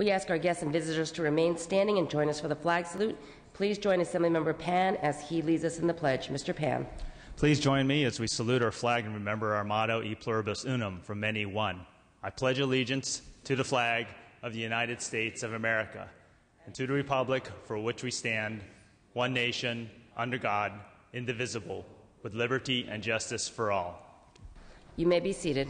We ask our guests and visitors to remain standing and join us for the flag salute. Please join Assemblymember Pan as he leads us in the pledge. Mr. Pan. Please join me as we salute our flag and remember our motto, E pluribus unum, from many one. I pledge allegiance to the flag of the United States of America and to the republic for which we stand, one nation, under God, indivisible, with liberty and justice for all. You may be seated.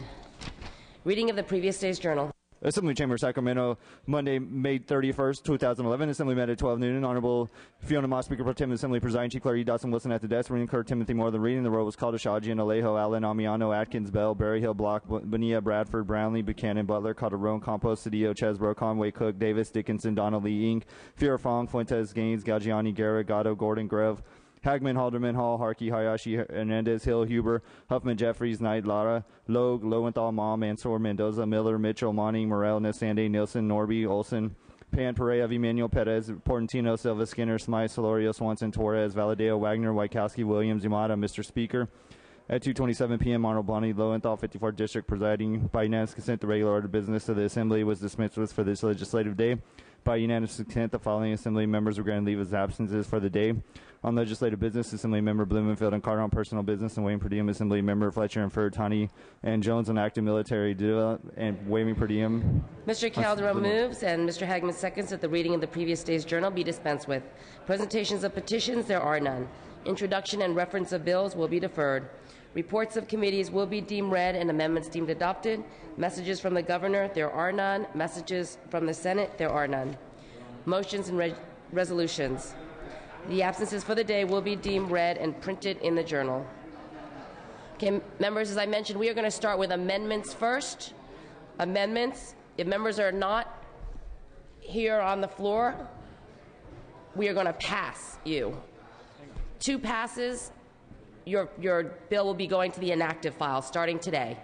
Reading of the previous day's journal. Assembly Chamber, Sacramento, Monday, May 31st, 2011. Assembly met at 12 noon. Honorable Fiona Moss, Speaker Pro Tem, Assembly Presiding Chief Clary Dotson Wilson at the desk. Reading Kirk Timothy Moore. The reading. The roll was called to Achadjian Alejo, Allen, Ammiano, Atkins, Bell, Berryhill, Block, Bonilla, Bradford, Brownley, Buchanan, Butler, Calderon, Campos, Cedillo, Chesbro, Conway, Cook, Davis, Dickinson, Donnelly, Eng, Feuer Fong, Fuentes, Gaines, Galgiani, Garrett, Gatto, Gordon, Grove, Hagman, Halderman, Hall, Harkey, Hayashi, Hernandez, Hill, Huber, Huffman, Jeffries, Knight, Lara, Logue, Lowenthal, Ma, Mansoor, Mendoza, Miller, Mitchell, Monning, Morrell, Nestande, Nielsen, Norby, Olson, Pan, Perea, Emmanuel Perez, Portantino, Silva, Skinner, Smyth, Solorio, Swanson, Torres, Valadao, Wagner, Wieckowski, Williams, Yamada, Mr. Speaker. At 2:27 p.m., Arnold Bonnie, Lowenthal, 54th District, presiding by unanimous consent, the regular order of business of the Assembly was dismissed for this legislative day. By unanimous consent, the following Assembly members were granted leave of absences for the day. On legislative business, Assembly Member Blumenfield and Carter on personal business, and waiting per diem Assembly Member Fletcher and Furutani and Jones on active military duty and waiving per diem. Mr. Calderon moves and Mr. Hagman seconds that the reading of the previous day's journal be dispensed with. Presentations of petitions, there are none. Introduction and reference of bills will be deferred. Reports of committees will be deemed read and amendments deemed adopted. Messages from the governor, there are none. Messages from the Senate, there are none. Motions and re- resolutions. The absences for the day will be deemed read and printed in the journal. Okay, members, as I mentioned, we are going to start with amendments first. Amendments. If members are not here on the floor, we are going to pass you. Two passes, your, your bill will be going to the inactive file starting today.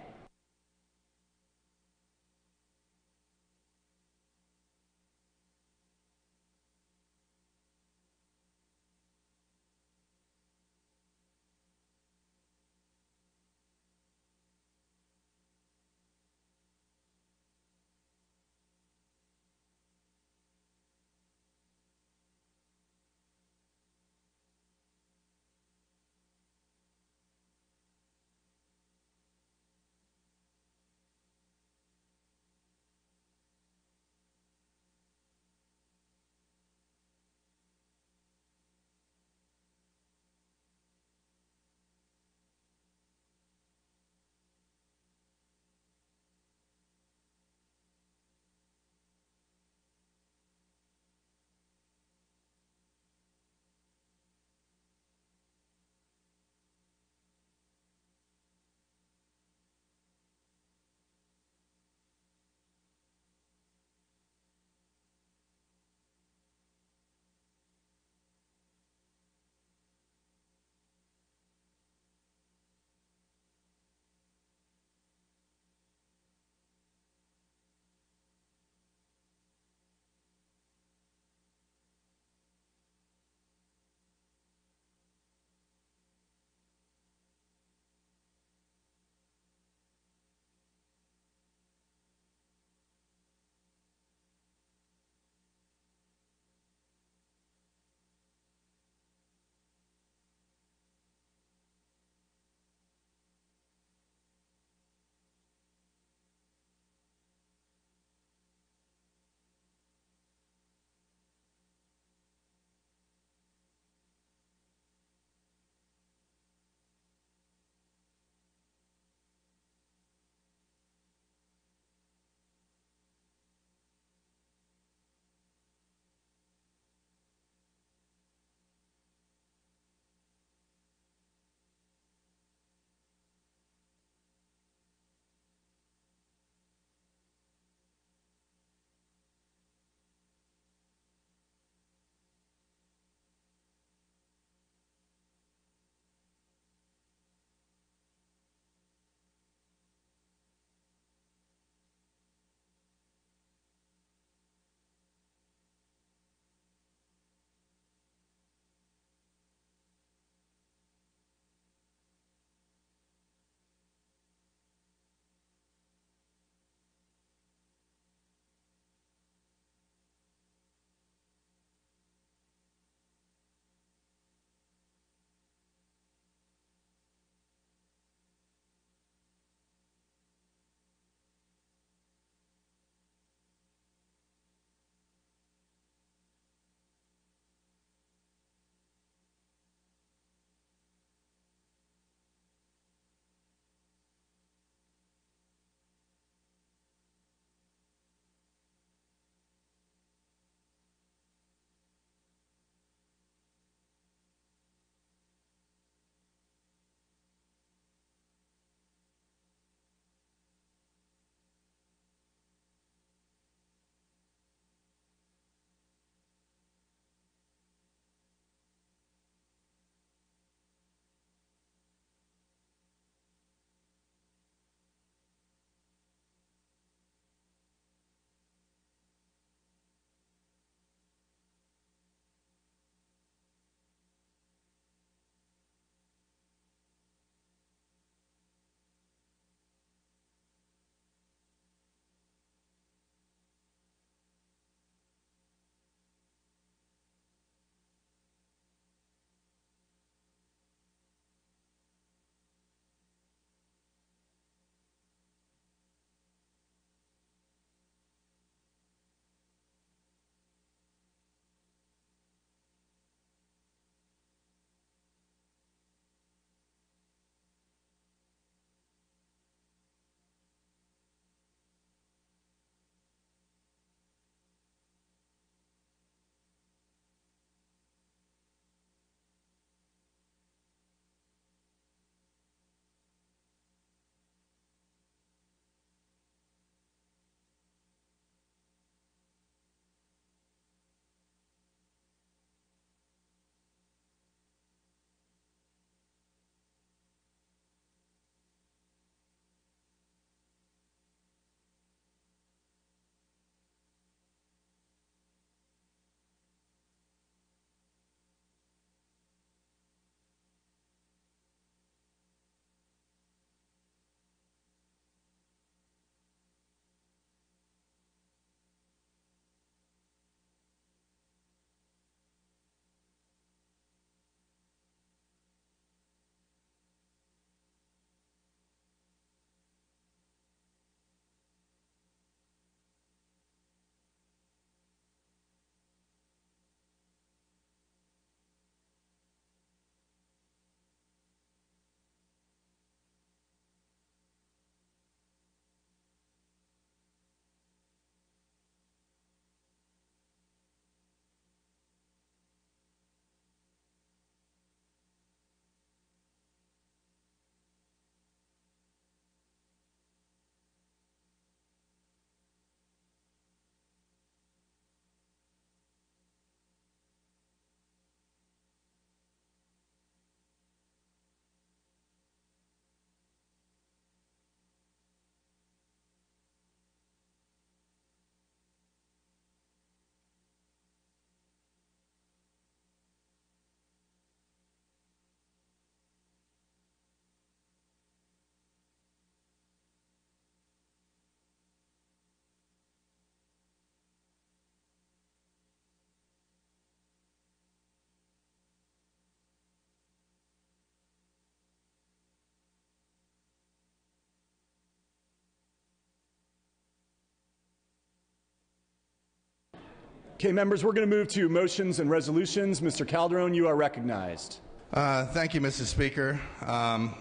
Okay, members, we're going to move to motions and resolutions. Mr. Calderon, you are recognized. Uh, thank you, Mr. Speaker. Um,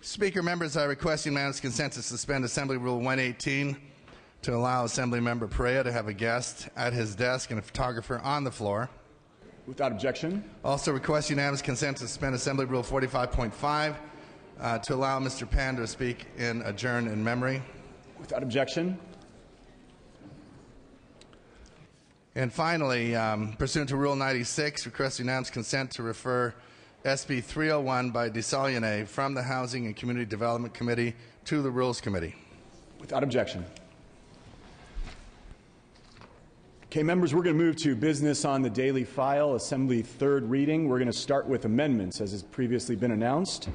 Speaker, members, I request unanimous consent to suspend Assembly Rule 118 to allow Assembly Member Perea to have a guest at his desk and a photographer on the floor. Without objection. Also request unanimous consent to suspend Assembly Rule 45.5 uh, to allow Mr. Pan to speak in adjourn in memory. Without objection. And finally, um, pursuant to Rule 96, request unanimous consent to refer SB 301 by Desaulnier from the Housing and Community Development Committee to the Rules Committee. Without objection. Okay, members, we're going to move to business on the daily file, Assembly third reading. We're going to start with amendments, as has previously been announced.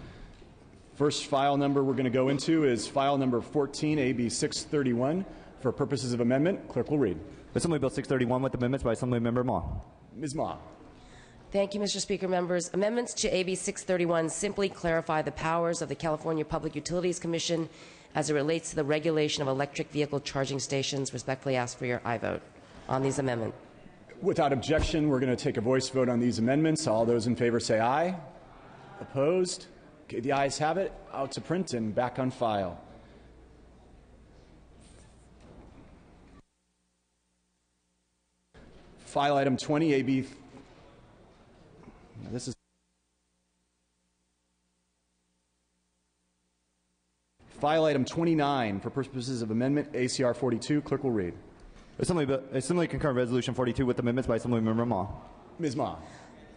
First file number we're going to go into is file number 14, AB 631. For purposes of amendment, clerk will read. Assembly Bill 631 with amendments by Assemblymember Ma. Ms. Ma. Thank you, Mr. Speaker. Members, amendments to AB 631 simply clarify the powers of the California Public Utilities Commission as it relates to the regulation of electric vehicle charging stations. Respectfully ask for your aye vote on these amendments. Without objection, we're going to take a voice vote on these amendments. All those in favor say aye. Opposed? Okay, the ayes have it. Out to print and back on file. File item 20, AB. This is. File item 29 for purposes of amendment, ACR 42. Clerk will read. Assembly, Bill- Assembly concurrent resolution 42 with amendments by Assemblymember Ma. Ms. Ma.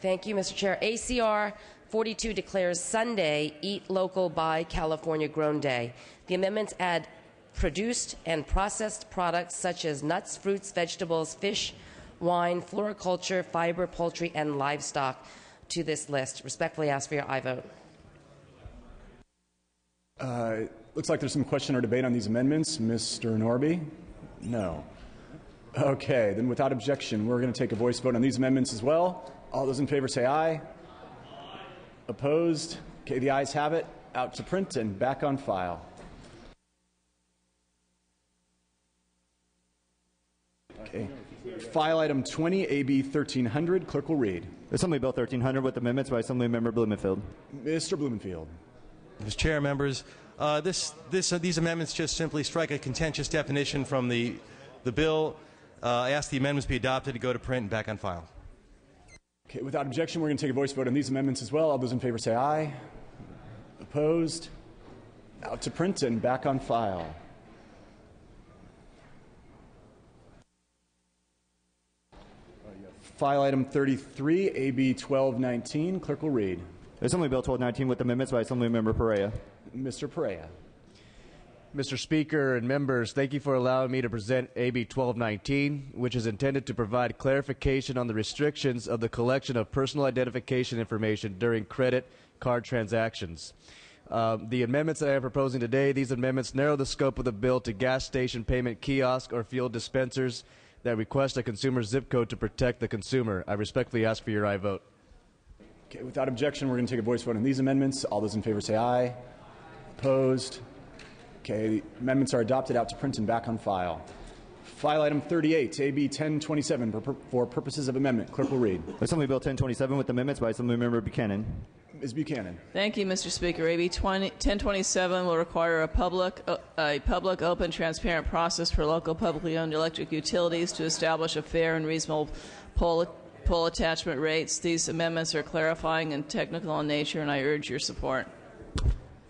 Thank you, Mr. Chair. ACR 42 declares Sunday Eat Local by California Grown Day. The amendments add produced and processed products such as nuts, fruits, vegetables, fish, wine, floriculture, fiber, poultry, and livestock to this list. Respectfully ask for your aye vote. Uh, looks like there's some question or debate on these amendments. Mr. Norby? No. Okay, then without objection, we're going to take a voice vote on these amendments as well. All those in favor say aye. Opposed? Okay, the ayes have it. Out to print and back on file. Okay. File item 20, AB 1300. Clerk will read. Assembly Bill 1300 with amendments by Assemblymember Blumenfield. Mr. Blumenfield. Mr. Chair, members, uh, this, this, uh, these amendments just simply strike a contentious definition from the, the bill. Uh, I ask the amendments be adopted to go to print and back on file. Okay, without objection, we're going to take a voice vote on these amendments as well. All those in favor say aye. Opposed? Out to print and back on file. File item 33, AB 1219. Clerk will read. Assembly Bill 1219 with amendments by Assemblymember Perea. Mr. Perea. Mr. Speaker and members, thank you for allowing me to present AB 1219, which is intended to provide clarification on the restrictions of the collection of personal identification information during credit card transactions. Um, the amendments that I am proposing today, these amendments narrow the scope of the bill to gas station payment kiosk or fuel dispensers that request a consumer's zip code to protect the consumer. I respectfully ask for your aye vote. Okay, without objection, we're going to take a voice vote on these amendments. All those in favor say aye. Opposed? Okay, amendments are adopted out to print and back on file. File item 38, AB 1027, for, for purposes of amendment. Clerk will read. Assembly Bill 1027 with amendments by Assemblymember Buchanan. Ms. Buchanan. Thank you, Mr. Speaker. AB 20, 1027 will require a public, uh, a public, open, transparent process for local publicly owned electric utilities to establish a fair and reasonable pole, pole attachment rates. These amendments are clarifying and technical in nature, and I urge your support.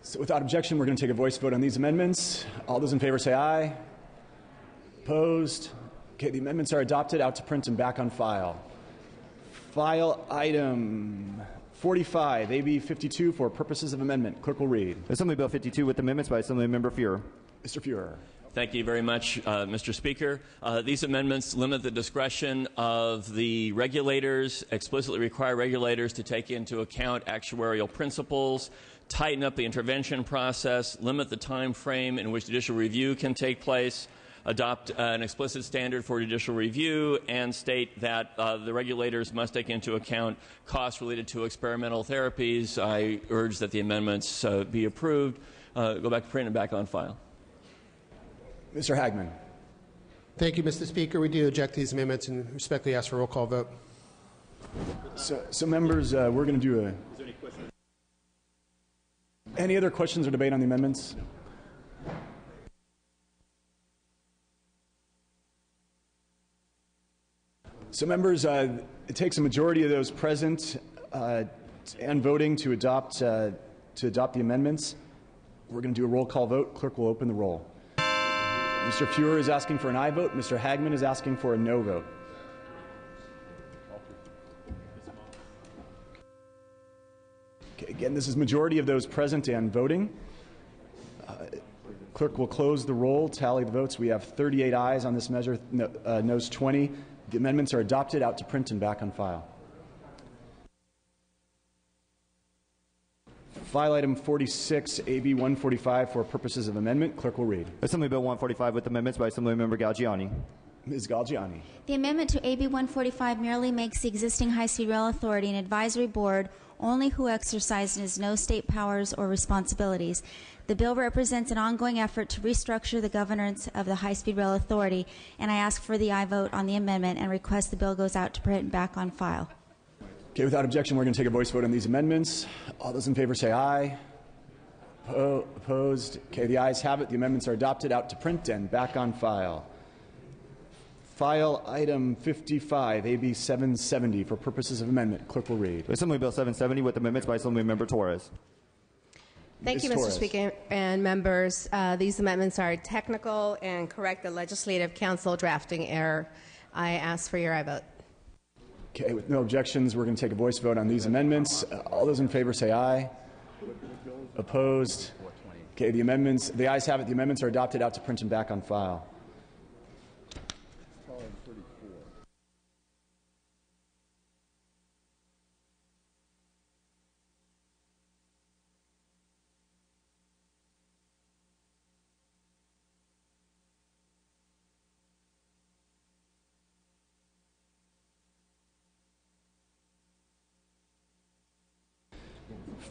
So without objection, we're going to take a voice vote on these amendments. All those in favor say aye. Opposed? Okay, the amendments are adopted out to print and back on file. File item 45, AB 52, for purposes of amendment. Clerk will read. Assembly Bill 52 with amendments by Assemblymember Feuer. Mr. Feuer. Thank you very much, uh, Mr. Speaker. Uh, these amendments limit the discretion of the regulators, explicitly require regulators to take into account actuarial principles, tighten up the intervention process, limit the time frame in which judicial review can take place, adopt uh, an explicit standard for judicial review, and state that uh, the regulators must take into account costs related to experimental therapies. I urge that the amendments uh, be approved, uh, go back to print and back on file. Mr. Hagman. Thank you, Mr. Speaker. We do object to these amendments and respectfully ask for a roll call vote. So, so members, uh, we're going to do a. Any other questions or debate on the amendments? So, members, uh, it takes a majority of those present uh, and voting to adopt uh, to adopt the amendments. We're going to do a roll call vote. Clerk will open the roll. Mr. Feuer is asking for an aye vote. Mr. Hagman is asking for a no vote. Okay, again, this is majority of those present and voting. Uh, clerk will close the roll, tally the votes. We have 38 ayes on this measure, no, uh, noes 20. The amendments are adopted, out to print and back on file. File item 46, AB 145, for purposes of amendment. Clerk will read. Assembly Bill 145 with amendments by Assemblymember Galgiani. Ms. Galgiani. The amendment to AB 145 merely makes the existing High Speed Rail Authority an advisory board only who exercises no state powers or responsibilities. The bill represents an ongoing effort to restructure the governance of the High Speed Rail Authority, and I ask for the aye vote on the amendment and request the bill goes out to print and back on file. Okay, without objection, we're going to take a voice vote on these amendments. All those in favor say aye. Oppo- Opposed? Okay, the ayes have it. The amendments are adopted, out to print and back on file. File item 55, AB 770, for purposes of amendment. Clerk will read. Assembly Bill 770 with amendments by Assemblymember Torres. Thank you, Mr. Torres. Speaker and members. Uh, these amendments are technical and correct the Legislative Council drafting error. I ask for your aye vote. Okay, with no objections, we're going to take a voice vote on these amendments. Uh, all those in favor say aye. Opposed? Okay, the amendments, the ayes have it. The amendments are adopted, out to print and back on file.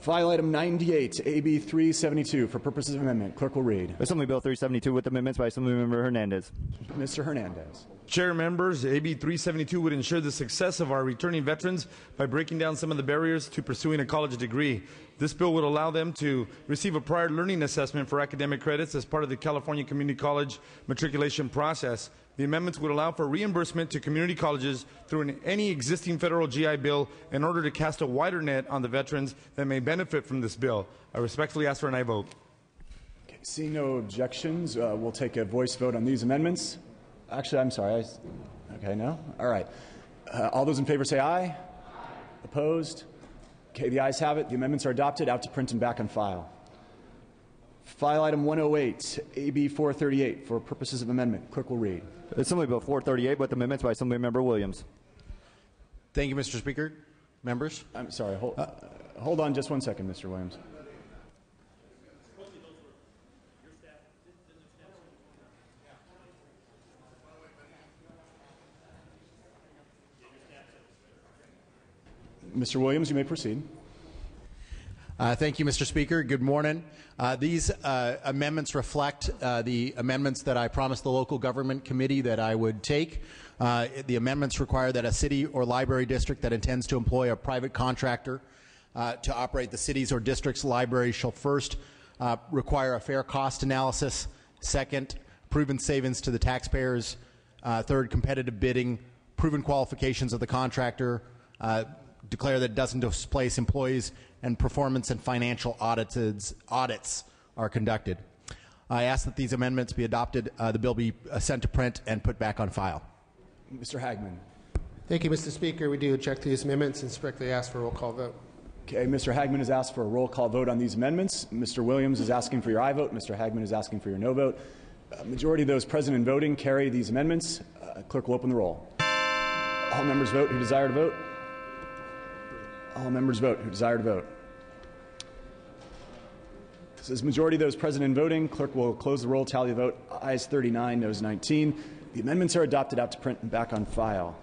File item 98, AB 372, for purposes of amendment. Clerk will read. Assembly Bill 372 with amendments by Assemblymember Hernandez. Mr. Hernandez. Chair members, AB 372 would ensure the success of our returning veterans by breaking down some of the barriers to pursuing a college degree. This bill would allow them to receive a prior learning assessment for academic credits as part of the California Community College matriculation process. The amendments would allow for reimbursement to community colleges through an, any existing federal GI bill in order to cast a wider net on the veterans that may benefit from this bill. I respectfully ask for an aye vote. Okay, seeing no objections, uh, we'll take a voice vote on these amendments. Actually, I'm sorry. I s okay, no? All right. Uh, all those in favor say aye. Opposed? Okay, the ayes have it. The amendments are adopted, out to print and back on file. File item 108, AB 438, for purposes of amendment. Clerk will read. Assembly Bill 438 with amendments by Assemblymember Williams. Thank you, Mr. Speaker. Members? I'm sorry. Hold, uh, hold on just one second, Mr. Williams. Mr. Williams, you may proceed. Uh, thank you, Mr. Speaker. Good morning. Uh, these uh, amendments reflect uh, the amendments that I promised the local government committee that I would take. Uh, the amendments require that a city or library district that intends to employ a private contractor uh, to operate the city's or district's library shall first require a fair cost analysis, second, proven savings to the taxpayers, third, competitive bidding, proven qualifications of the contractor, declare that it doesn't displace employees, and performance and financial audits, audits are conducted. I ask that these amendments be adopted, uh, the bill be uh, sent to print and put back on file. Mr. Hagman. Thank you, Mr. Speaker. We do object to these amendments and respectfully ask for a roll call vote. Okay, Mr. Hagman has asked for a roll call vote on these amendments. Mr. Williams is asking for your aye vote. Mr. Hagman is asking for your no vote. A majority of those present and voting carry these amendments. Uh, clerk will open the roll. All members vote who desire to vote. All members vote who desire to vote. This is majority of those present and voting. Clerk will close the roll, tally the vote. Ayes 39, noes 19. The amendments are adopted, out to print and back on file.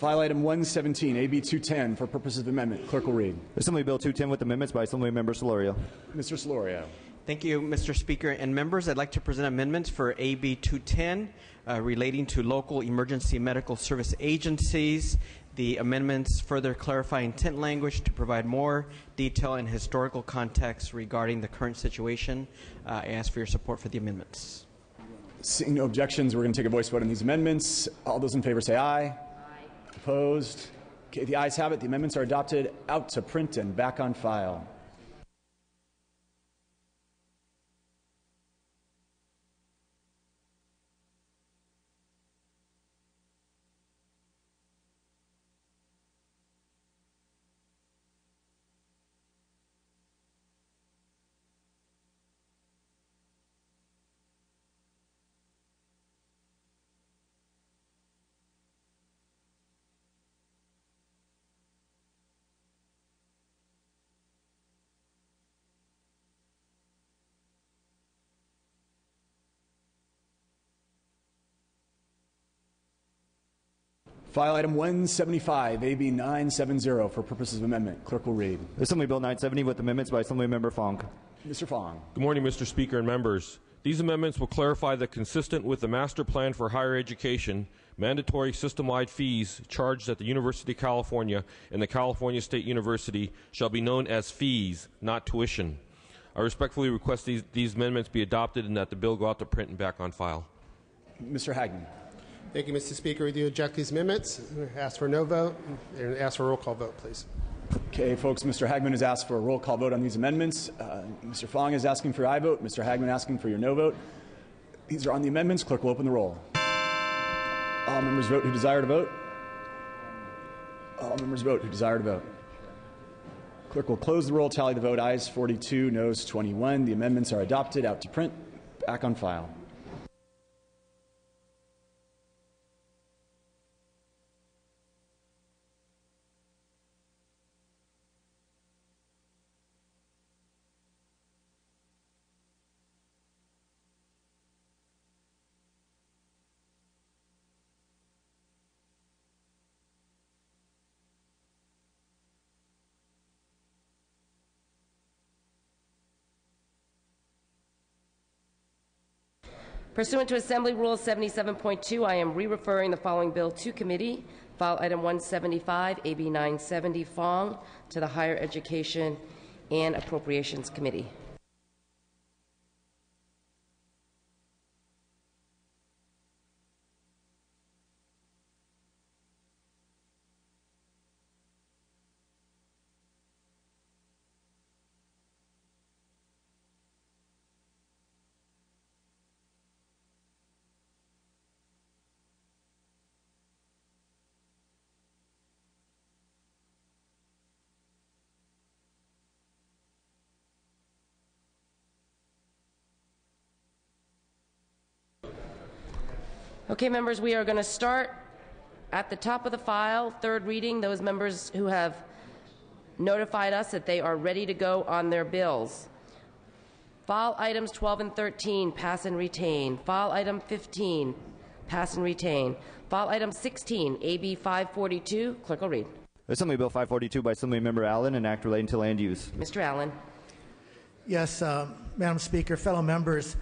File item 117, AB 210, for purposes of amendment. Clerk will read. Assembly Bill 210 with amendments by Assemblymember Solorio. Mr. Solorio. Thank you, Mr. Speaker and members. I'd like to present amendments for AB 210 uh, relating to local emergency medical service agencies. The amendments further clarify intent language to provide more detail and historical context regarding the current situation. Uh, I ask for your support for the amendments. Seeing no objections, we're going to take a voice vote on these amendments. All those in favor say aye. Aye. Opposed? Okay, the ayes have it. The amendments are adopted. Out to print and back on file. File item 175, AB 970, for purposes of amendment. Clerk will read. Assembly Bill 970 with amendments by Assemblymember Fong. Mr. Fong. Good morning, Mr. Speaker and members. These amendments will clarify that consistent with the Master Plan for Higher Education, mandatory system-wide fees charged at the University of California and the California State University shall be known as fees, not tuition. I respectfully request these, these amendments be adopted and that the bill go out to print and back on file. Mr. Hagman. Thank you, Mr. Speaker. We do object these amendments. Ask for no vote and ask for a roll call vote, please. Okay, folks, Mr. Hagman has asked for a roll call vote on these amendments. Uh, Mr. Fong is asking for your aye vote. Mr. Hagman asking for your no vote. These are on the amendments. Clerk will open the roll. All members vote who desire to vote. All members vote who desire to vote. Clerk will close the roll, tally the vote. Ayes 42, noes 21. The amendments are adopted. Out to print, back on file. Pursuant to Assembly Rule 77.2, I am re-referring the following bill to committee. File item 175, AB 970, Fong, to the Higher Education and Appropriations Committee. Okay, members, we are going to start at the top of the file, third reading, those members who have notified us that they are ready to go on their bills. File items 12 and 13, pass and retain. File item 15, pass and retain. File item 16, AB 542, clerk will read. Assembly Bill 542 by Assemblymember Allen, an act relating to land use. Mr. Allen. Yes, uh, Madam Speaker, fellow members,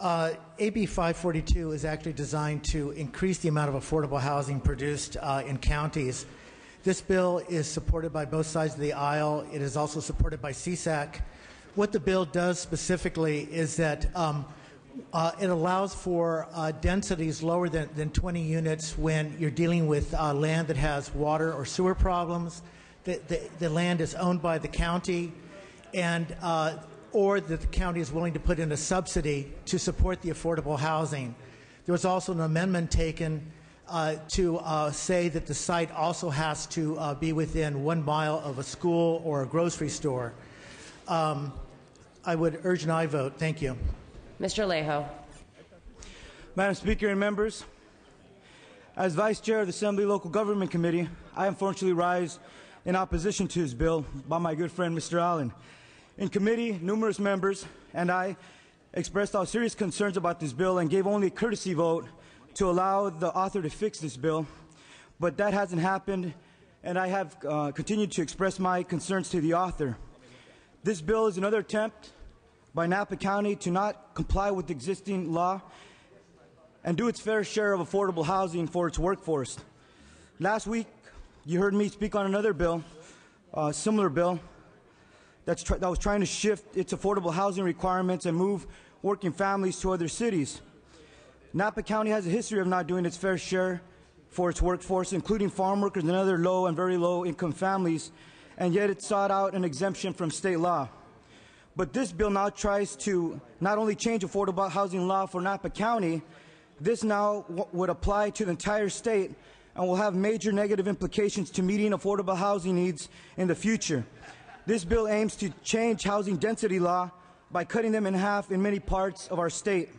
uh, AB 542 is actually designed to increase the amount of affordable housing produced uh, in counties. This bill is supported by both sides of the aisle. It is also supported by CSAC. What the bill does specifically is that um, uh, it allows for uh, densities lower than, than 20 units when you're dealing with uh, land that has water or sewer problems. The, the, the land is owned by the county, and uh, or that the county is willing to put in a subsidy to support the affordable housing. There was also an amendment taken uh, to uh, say that the site also has to uh, be within one mile of a school or a grocery store. Um, I would urge an aye vote. Thank you. Mr. Alejo. Madam Speaker and members, as Vice Chair of the Assembly Local Government Committee, I unfortunately rise in opposition to this bill by my good friend Mr. Allen. In committee, numerous members and I expressed our serious concerns about this bill and gave only a courtesy vote to allow the author to fix this bill. But that hasn't happened, and I have uh, continued to express my concerns to the author. This bill is another attempt by Napa County to not comply with existing law and do its fair share of affordable housing for its workforce. Last week, you heard me speak on another bill, a similar bill, that's tr- that was trying to shift its affordable housing requirements and move working families to other cities. Napa County has a history of not doing its fair share for its workforce, including farm workers and other low and very low income families, and yet it sought out an exemption from state law. But this bill now tries to not only change affordable housing law for Napa County, this now w- would apply to the entire state and will have major negative implications to meeting affordable housing needs in the future. This bill aims to change housing density law by cutting them in half in many parts of our state.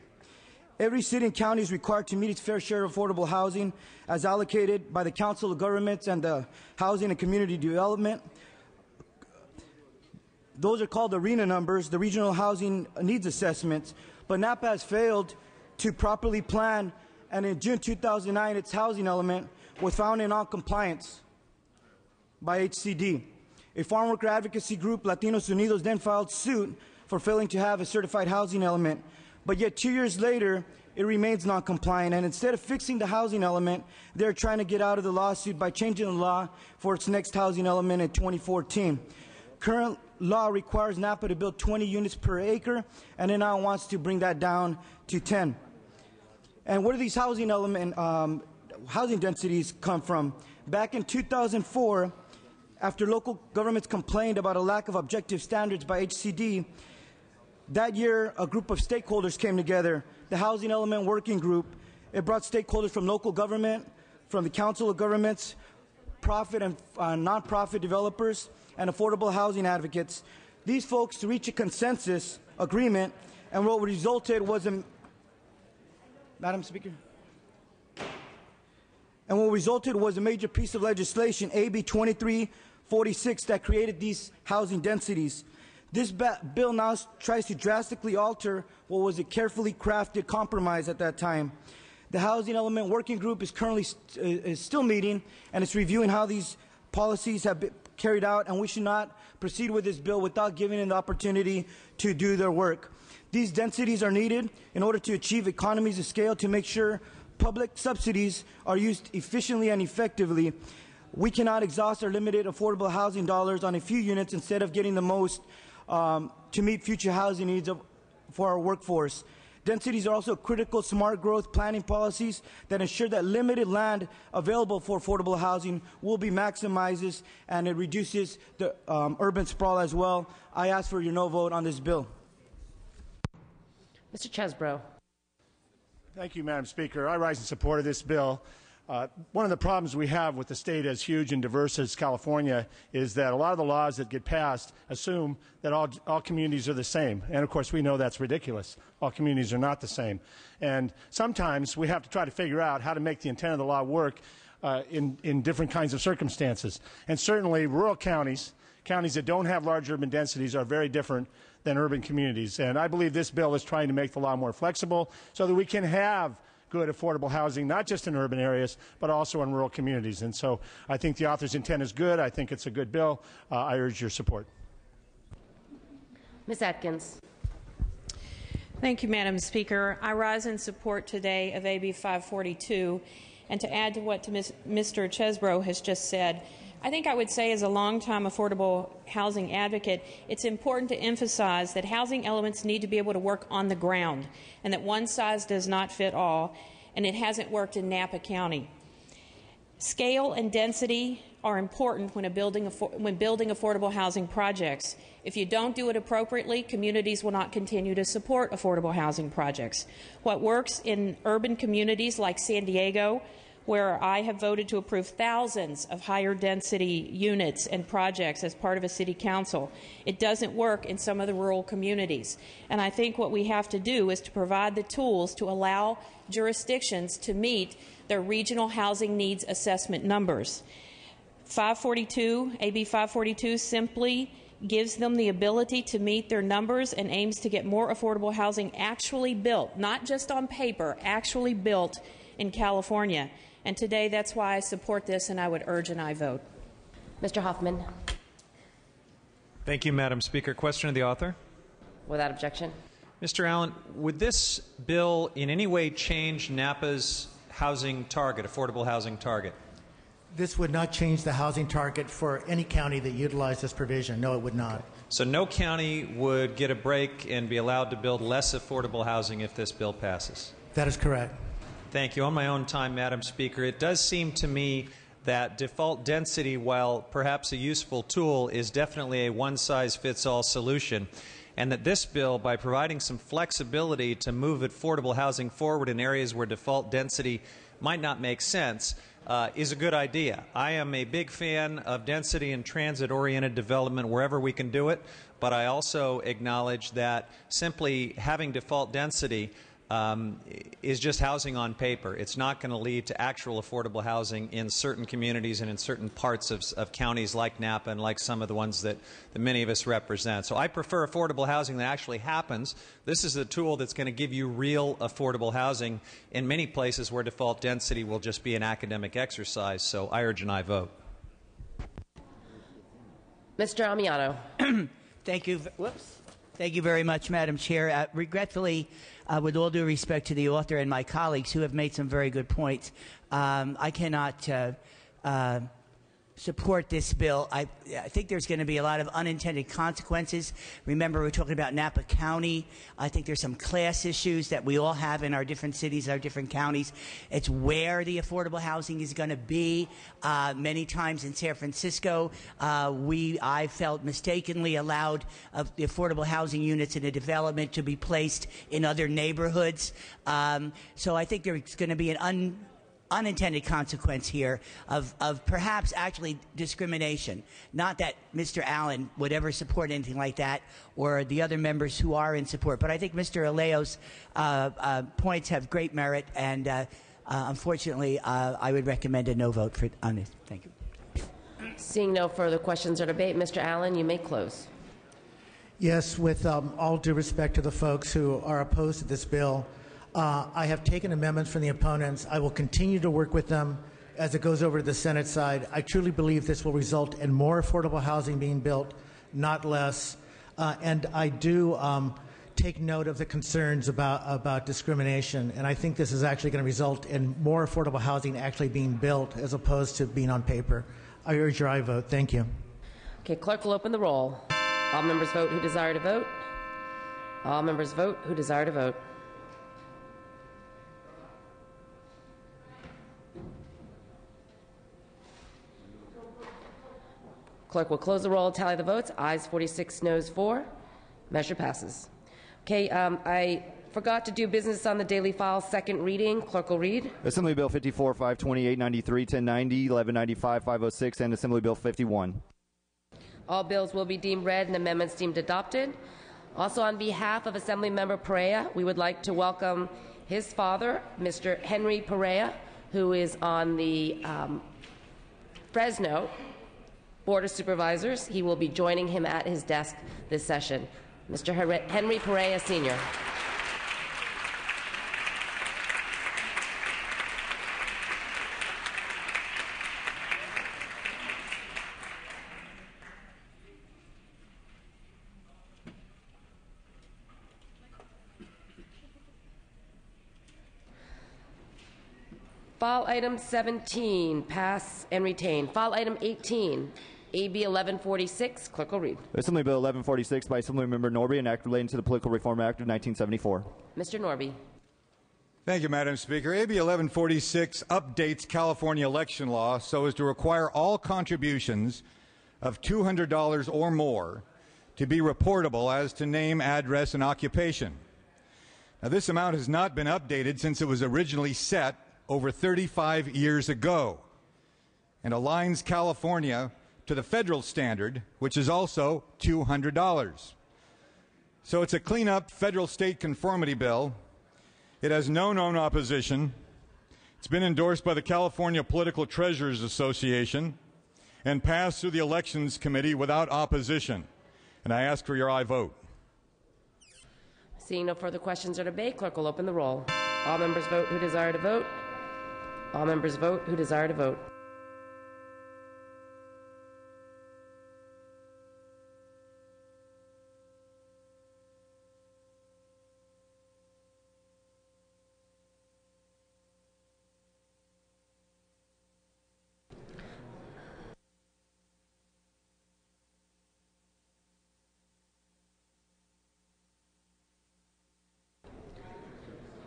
Every city and county is required to meet its fair share of affordable housing as allocated by the Council of Governments and the Housing and Community Development. Those are called RHNA numbers, the regional housing needs assessments. But NAPA has failed to properly plan, and in June 2009, its housing element was found in non-compliance by HCD. A farm worker advocacy group, Latinos Unidos, then filed suit for failing to have a certified housing element. But yet, two years later, it remains non-compliant. And instead of fixing the housing element, they're trying to get out of the lawsuit by changing the law for its next housing element in 2014. Current law requires Napa to build 20 units per acre, and it now wants to bring that down to 10. And where do these housing element um, housing densities come from? Back in 2004, after local governments complained about a lack of objective standards by HCD, that year a group of stakeholders came together, the Housing Element Working Group. It brought stakeholders from local government, from the Council of Governments, profit and uh, nonprofit developers, and affordable housing advocates. These folks to reach a consensus agreement, and what resulted was a Madam Speaker. And what resulted was a major piece of legislation, AB 2346, that created these housing densities. This bill now tries to drastically alter what was a carefully crafted compromise at that time. The Housing Element Working Group is currently st- uh, is still meeting, and it's reviewing how these policies have been carried out, and we should not proceed with this bill without giving them the opportunity to do their work. These densities are needed in order to achieve economies of scale to make sure public subsidies are used efficiently and effectively. We cannot exhaust our limited affordable housing dollars on a few units instead of getting the most um, to meet future housing needs of, for our workforce. Densities are also critical smart growth planning policies that ensure that limited land available for affordable housing will be maximized and it reduces the um, urban sprawl as well. I ask for your no vote on this bill. Mr. Chesbro. Thank you, Madam Speaker. I rise in support of this bill. Uh, one of the problems we have with a state as huge and diverse as California is that a lot of the laws that get passed assume that all, all communities are the same. And of course, we know that's ridiculous. All communities are not the same. And sometimes we have to try to figure out how to make the intent of the law work uh, in, in different kinds of circumstances. And certainly, rural counties, counties that don't have large urban densities, are very different than urban communities. And I believe this bill is trying to make the law more flexible so that we can have good affordable housing, not just in urban areas, but also in rural communities. And so I think the author's intent is good. I think it's a good bill. Uh, I urge your support. Ms. Atkins. Thank you, Madam Speaker. I rise in support today of AB 542. And to add to what to Ms. Mr. Chesbro has just said, I think I would say, as a longtime affordable housing advocate, it's important to emphasize that housing elements need to be able to work on the ground and that one size does not fit all, and it hasn't worked in Napa County. Scale and density are important when, building, when building affordable housing projects. If you don't do it appropriately, communities will not continue to support affordable housing projects. What works in urban communities like San Diego, where I have voted to approve thousands of higher density units and projects as part of a city council. It doesn't work in some of the rural communities. And I think what we have to do is to provide the tools to allow jurisdictions to meet their regional housing needs assessment numbers. 542, AB 542 simply gives them the ability to meet their numbers and aims to get more affordable housing actually built, not just on paper, actually built in California. And today, that's why I support this, and I would urge an aye vote. Mr. Huffman. Thank you, Madam Speaker. Question of the author. Without objection. Mr. Allen, would this bill in any way change Napa's housing target, affordable housing target? This would not change the housing target for any county that utilized this provision. No, it would not. So no county would get a break and be allowed to build less affordable housing if this bill passes? That is correct. Thank you. On my own time, Madam Speaker, it does seem to me that default density, while perhaps a useful tool, is definitely a one size fits all solution. And that this bill, by providing some flexibility to move affordable housing forward in areas where default density might not make sense, uh, is a good idea. I am a big fan of density and transit oriented development wherever we can do it, but I also acknowledge that simply having default density um, is just housing on paper. It's not going to lead to actual affordable housing in certain communities and in certain parts of, of, counties like Napa and like some of the ones that, that many of us represent. So I prefer affordable housing that actually happens. This is a tool that's going to give you real affordable housing in many places where default density will just be an academic exercise. So I urge an aye vote. Mr. Ammiano. Thank you. Whoops. Thank you very much, Madam Chair. Uh, regretfully, uh, with all due respect to the author and my colleagues who have made some very good points, um, I cannot uh, uh support this bill. I, I think there's going to be a lot of unintended consequences. Remember, we're talking about Napa County. I think there's some class issues that we all have in our different cities, our different counties. It's where the affordable housing is going to be. Uh, many times in San Francisco, uh, we I felt mistakenly allowed uh, the affordable housing units in a development to be placed in other neighborhoods. Um, so I think there's going to be an un unintended consequence here of, of perhaps actually discrimination. Not that Mr. Allen would ever support anything like that or the other members who are in support, but I think Mr. Alejo's uh, uh, points have great merit, and uh, uh unfortunately, uh, I would recommend a no vote for, on this. Thank you. Seeing no further questions or debate, Mr. Allen, you may close. Yes, with um, all due respect to the folks who are opposed to this bill, uh, I have taken amendments from the opponents. aye will continue to work with them as it goes over to the Senate side. I truly believe this will result in more affordable housing being built, not less. Uh, and I do um, take note of the concerns about, about discrimination. And I think this is actually going to result in more affordable housing actually being built as opposed to being on paper. I urge your I vote. Thank you. Okay, clerk will open the roll. All members vote who desire to vote. All members vote who desire to vote. Clerk will close the roll, tally the votes. Ayes 46, noes 4. Measure passes. Okay, um, I forgot to do business on the daily file, second reading. Clerk will read. Assembly Bill 54, 528, 93, 1090, 1195, 506, and Assembly Bill 51. All bills will be deemed read and amendments deemed adopted. Also, on behalf of Assembly Member Perea, we would like to welcome his father, Mr. Henry Perea, who is on the um, Fresno Board of Supervisors. He will be joining him at his desk this session. Mr. Henry Perea, Sr. File item 17, pass and retain. File item 18, AB 1146, clerk will read. Assembly Bill 1146 by Assemblymember Norby, an act relating to the Political Reform Act of 1974. Mr. Norby. Thank you, Madam Speaker. AB 1146 updates California election law so as to require all contributions of $200 or more to be reportable as to name, address, and occupation. Now, this amount has not been updated since it was originally set over 35 years ago and aligns California to the federal standard, which is also $200. So it's a clean up federal state conformity bill. It has no known opposition. It's been endorsed by the California Political Treasurers Association and passed through the Elections Committee without opposition. And I ask for your aye vote. Seeing no further questions or debate, clerk will open the roll. All members vote who desire to vote. All members vote who desire to vote.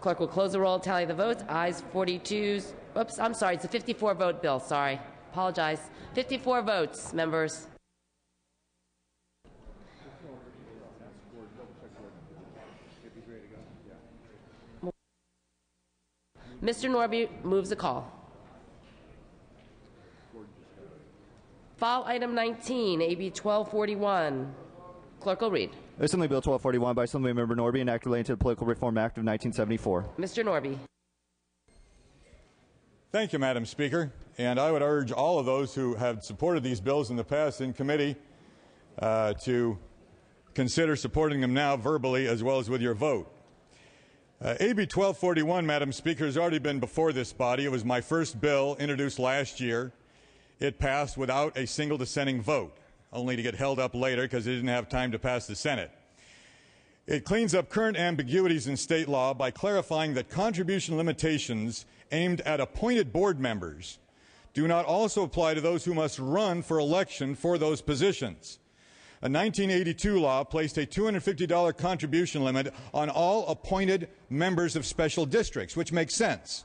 Clerk will close the roll, tally the votes. Ayes 42. Oops, I'm sorry, it's a 54 vote bill. Sorry. Apologize. 54 votes, members. Mr. Norby moves the call. File item 19, AB 1241. Clerk will read. Assembly Bill 1241 by Assemblymember Norby, an act relating to the Political Reform Act of 1974. Mr. Norby. Thank you, Madam Speaker. And I would urge all of those who have supported these bills in the past in committee uh, to consider supporting them now verbally as well as with your vote. Uh, AB 1241, Madam Speaker, has already been before this body. It was my first bill introduced last year. It passed without a single dissenting vote, only to get held up later because it didn't have time to pass the Senate. It cleans up current ambiguities in state law by clarifying that contribution limitations aimed at appointed board members do not also apply to those who must run for election for those positions. A 1982 law placed a $250 contribution limit on all appointed members of special districts, which makes sense.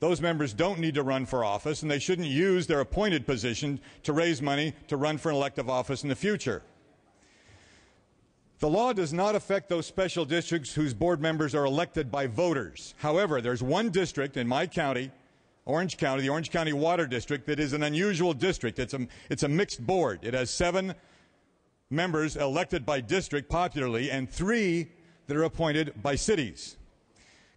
Those members don't need to run for office, and they shouldn't use their appointed position to raise money to run for an elective office in the future. The law does not affect those special districts whose board members are elected by voters. However, there's one district in my county, Orange County, the Orange County Water District, that is an unusual district. It's a, it's a mixed board. It has seven members elected by district popularly and three that are appointed by cities.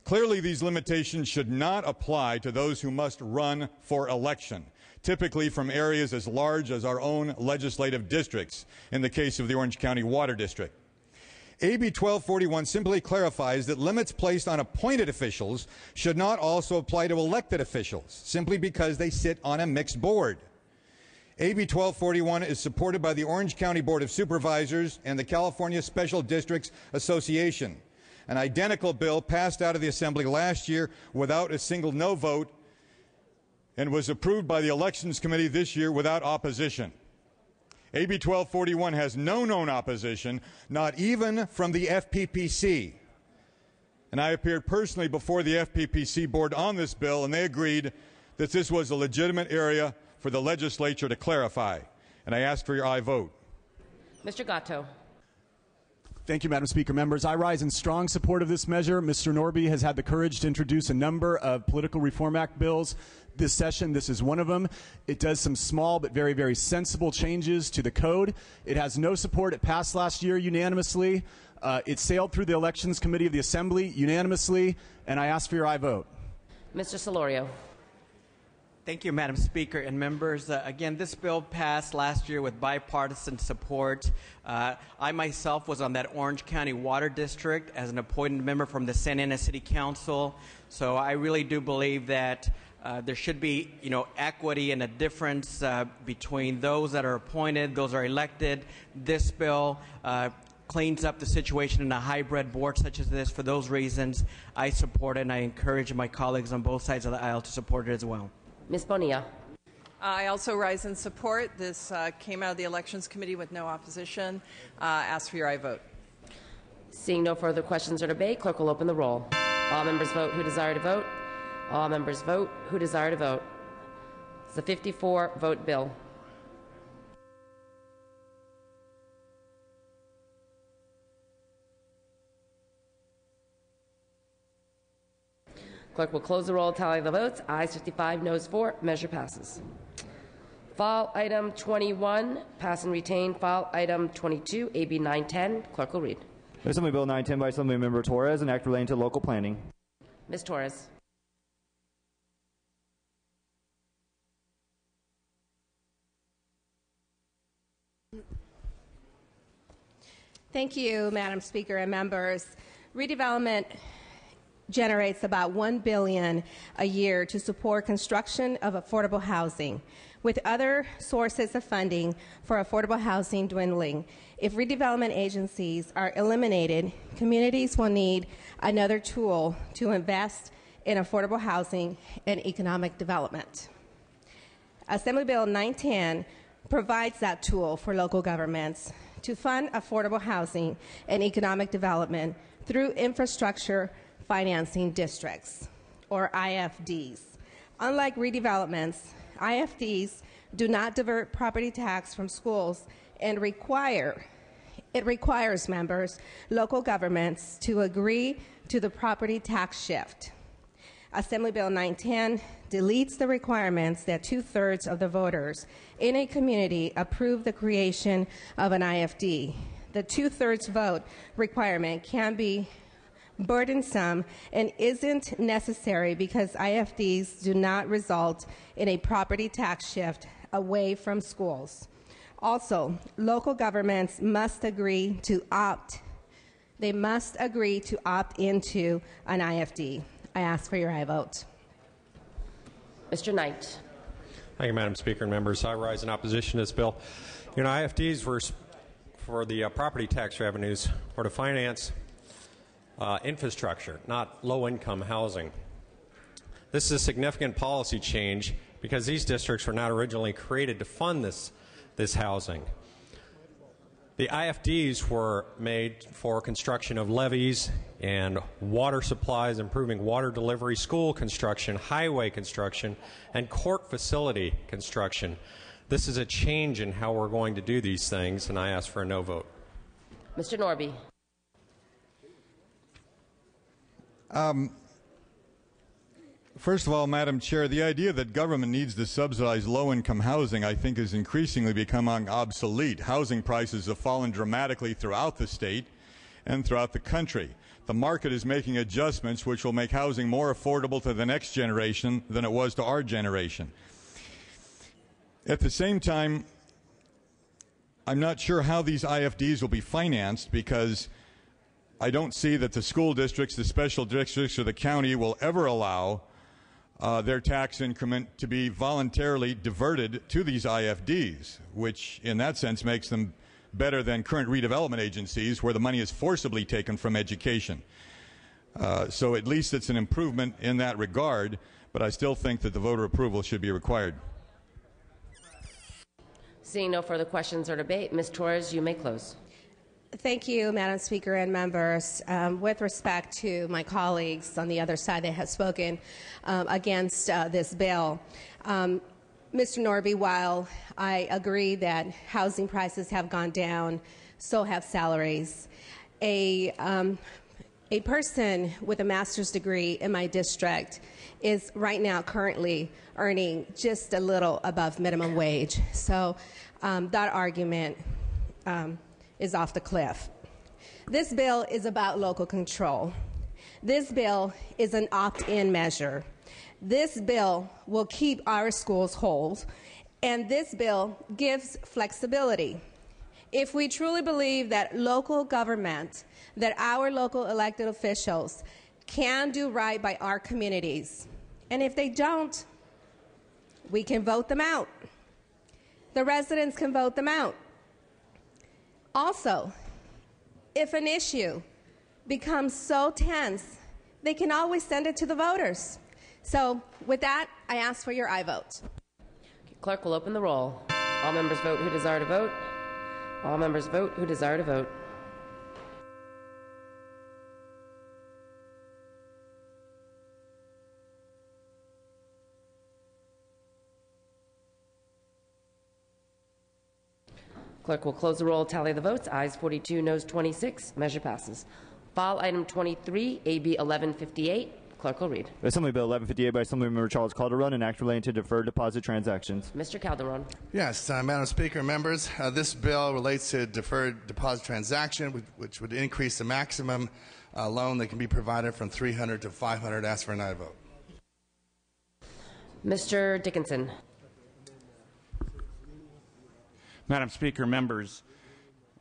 Clearly, these limitations should not apply to those who must run for election, typically from areas as large as our own legislative districts, in the case of the Orange County Water District. AB 1241 simply clarifies that limits placed on appointed officials should not also apply to elected officials, simply because they sit on a mixed board. AB 1241 is supported by the Orange County Board of Supervisors and the California Special Districts Association. An identical bill passed out of the Assembly last year without a single no vote and was approved by the Elections Committee this year without opposition. AB 1241 has no known opposition, not even from the FPPC. And I appeared personally before the FPPC board on this bill, and they agreed that this was a legitimate area for the legislature to clarify. And I ask for your aye vote. Mr. Gatto. Thank you, Madam Speaker. Members, I rise in strong support of this measure. Mr. Norby has had the courage to introduce a number of Political Reform Act bills this session. This is one of them. It does some small but very, very sensible changes to the code. It has no support. It passed last year unanimously. Uh, it sailed through the Elections Committee of the Assembly unanimously, and I ask for your aye vote. Mr. Solorio. Thank you, Madam Speaker and members. Uh, again, this bill passed last year with bipartisan support. Uh, I myself was on that Orange County Water District as an appointed member from the Santa Ana City Council. So I really do believe that uh, there should be, you know, equity and a difference uh, between those that are appointed, those are elected. This bill uh, cleans up the situation in a hybrid board such as this. For those reasons, I support it, and I encourage my colleagues on both sides of the aisle to support it as well. Ms. Bonilla. I also rise in support. This uh, came out of the Elections Committee with no opposition. Uh, ask for your aye vote. Seeing no further questions or debate, clerk will open the roll. All members vote who desire to vote. All members vote who desire to vote. It's a 54 vote bill. Clerk will close the roll, tally the votes. Ayes 55, noes 4. Measure passes. File item 21, pass and retain. File item 22, AB 910. Clerk will read. Assembly Bill 910 by Assembly Member Torres, an act relating to local planning. Ms. Torres. Thank you, Madam Speaker and members. Redevelopment generates about 1 billion a year to support construction of affordable housing. With other sources of funding for affordable housing dwindling if redevelopment agencies are eliminated communities will need another tool to invest in affordable housing and economic development. Assembly bill 910 provides that tool for local governments to fund affordable housing and economic development through infrastructure financing districts, or IFDs. Unlike redevelopments, IFDs do not divert property tax from schools and require it requires members, local governments, to agree to the property tax shift. Assembly Bill 910 deletes the requirements that two thirds of the voters in a community approve the creation of an IFD. The two thirds vote requirement can be burdensome and isn't necessary because IFDs do not result in a property tax shift away from schools. Also, local governments must agree to opt. They must agree to opt into an IFD. I ask for your aye vote. Mr. Knight. Thank you, Madam Speaker and members. I rise in opposition to this bill. You know, IFDs were for the uh, property tax revenues or to finance uh, infrastructure, not low-income housing. This is a significant policy change because these districts were not originally created to fund this, this housing. The IFDs were made for construction of levees and water supplies, improving water delivery, school construction, highway construction, and court facility construction. This is a change in how we're going to do these things, and I ask for a no vote. Mr. Norby. Um, First of all, Madam Chair, the idea that government needs to subsidize low income housing, I think, is increasingly becoming obsolete. Housing prices have fallen dramatically throughout the state and throughout the country. The market is making adjustments which will make housing more affordable to the next generation than it was to our generation. At the same time, I'm not sure how these IFDs will be financed because I don't see that the school districts, the special districts, or the county will ever allow uh, their tax increment to be voluntarily diverted to these IFDs, which in that sense makes them better than current redevelopment agencies where the money is forcibly taken from education. Uh, so at least it's an improvement in that regard, but I still think that the voter approval should be required. Seeing no further questions or debate, Ms. Torres, you may close. Thank you, Madam Speaker and members. Um, with respect to my colleagues on the other side that have spoken um, against uh, this bill, um, Mr. Norby, while I agree that housing prices have gone down, so have salaries. A, um, a person with a master's degree in my district is right now currently earning just a little above minimum wage. So um, that argument um, is off the cliff. This bill is about local control. This bill is an opt in measure. This bill will keep our schools whole, and this bill gives flexibility. If we truly believe that local government, that our local elected officials can do right by our communities, and if they don't, we can vote them out. The residents can vote them out. Also, if an issue becomes so tense, they can always send it to the voters. So, with that, I ask for your aye vote. Clerk will open the roll. All members vote who desire to vote. All members vote who desire to vote. Clerk will close the roll, tally the votes. Ayes 42, noes 26. Measure passes. File item 23, AB 1158. Clerk will read. Assembly Bill 1158 by Assemblymember Charles Calderon, an act relating to deferred deposit transactions. Mr. Calderon. Yes, uh, Madam Speaker, members, uh, this bill relates to deferred deposit transaction, which, which would increase the maximum uh, loan that can be provided from 300 to 500. Ask for an aye vote. Mr. Dickinson. Madam Speaker, members,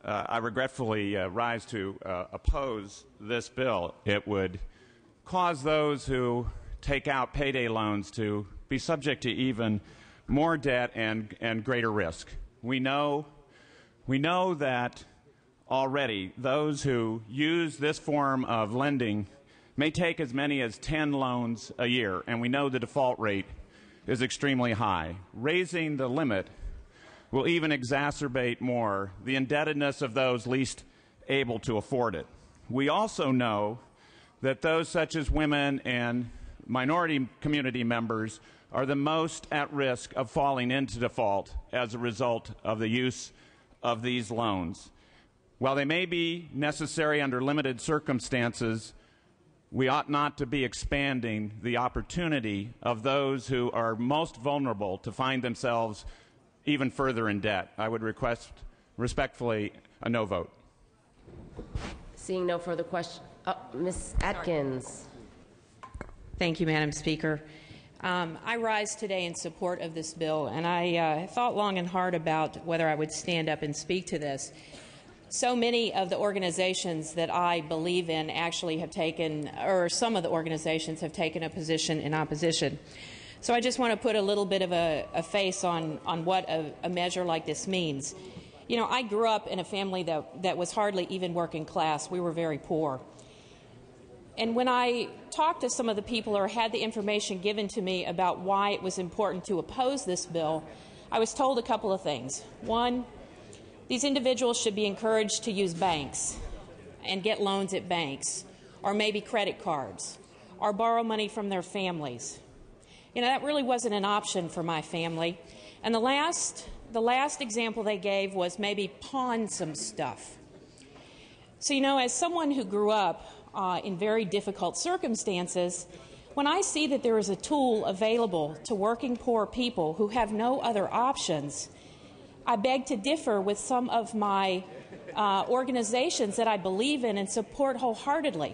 uh, I regretfully uh, rise to uh, oppose this bill. It would cause those who take out payday loans to be subject to even more debt and, and greater risk. We know, we know that already those who use this form of lending may take as many as 10 loans a year, and we know the default rate is extremely high. Raising the limit will even exacerbate more the indebtedness of those least able to afford it. We also know that those such as women and minority community members are the most at risk of falling into default as a result of the use of these loans. While they may be necessary under limited circumstances, we ought not to be expanding the opportunity of those who are most vulnerable to find themselves even further in debt. I would request respectfully a no vote. Seeing no further questions, uh, Ms. Atkins. Thank you, Madam Speaker. Um, I rise today in support of this bill, and I uh, thought long and hard about whether I would stand up and speak to this. So many of the organizations that I believe in actually have taken, or some of the organizations have taken a position in opposition. So I just want to put a little bit of a, a face on, on what a, a measure like this means. You know, I grew up in a family that, that was hardly even working class. We were very poor. And when I talked to some of the people or had the information given to me about why it was important to oppose this bill, I was told a couple of things. One, these individuals should be encouraged to use banks and get loans at banks, or maybe credit cards, or borrow money from their families. You know, that really wasn't an option for my family. And the last, the last example they gave was maybe pawn some stuff. So, you know, as someone who grew up uh, in very difficult circumstances, when I see that there is a tool available to working poor people who have no other options, I beg to differ with some of my uh, organizations that I believe in and support wholeheartedly.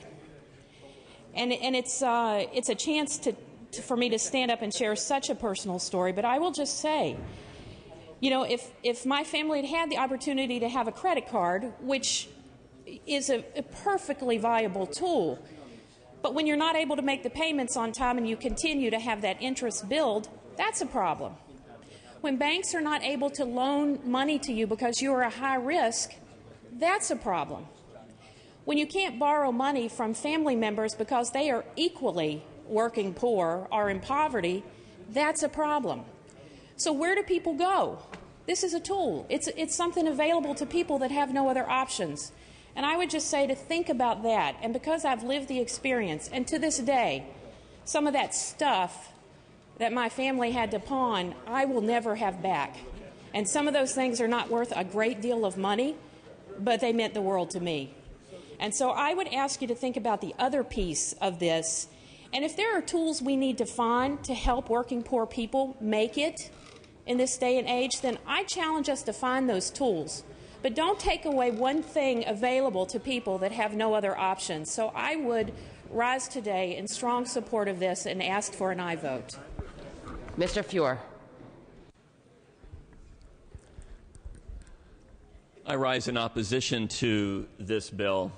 And, and it's, uh, it's a chance to, to, for me to stand up and share such a personal story, but I will just say, you know, if, if my family had had the opportunity to have a credit card, which is a, a perfectly viable tool. But when you're not able to make the payments on time and you continue to have that interest build, that's a problem. When banks are not able to loan money to you because you are a high risk, that's a problem. When you can't borrow money from family members because they are equally working poor are in poverty, that's a problem. So, where do people go? This is a tool. It's, it's something available to people that have no other options. And I would just say to think about that. And because I've lived the experience, and to this day, some of that stuff that my family had to pawn, I will never have back. And some of those things are not worth a great deal of money, but they meant the world to me. And so I would ask you to think about the other piece of this. And if there are tools we need to find to help working poor people make it in this day and age, then I challenge us to find those tools. But don't take away one thing available to people that have no other options. So aye would rise today in strong support of this and ask for an I vote. Mr. Feuer. I rise in opposition to this bill.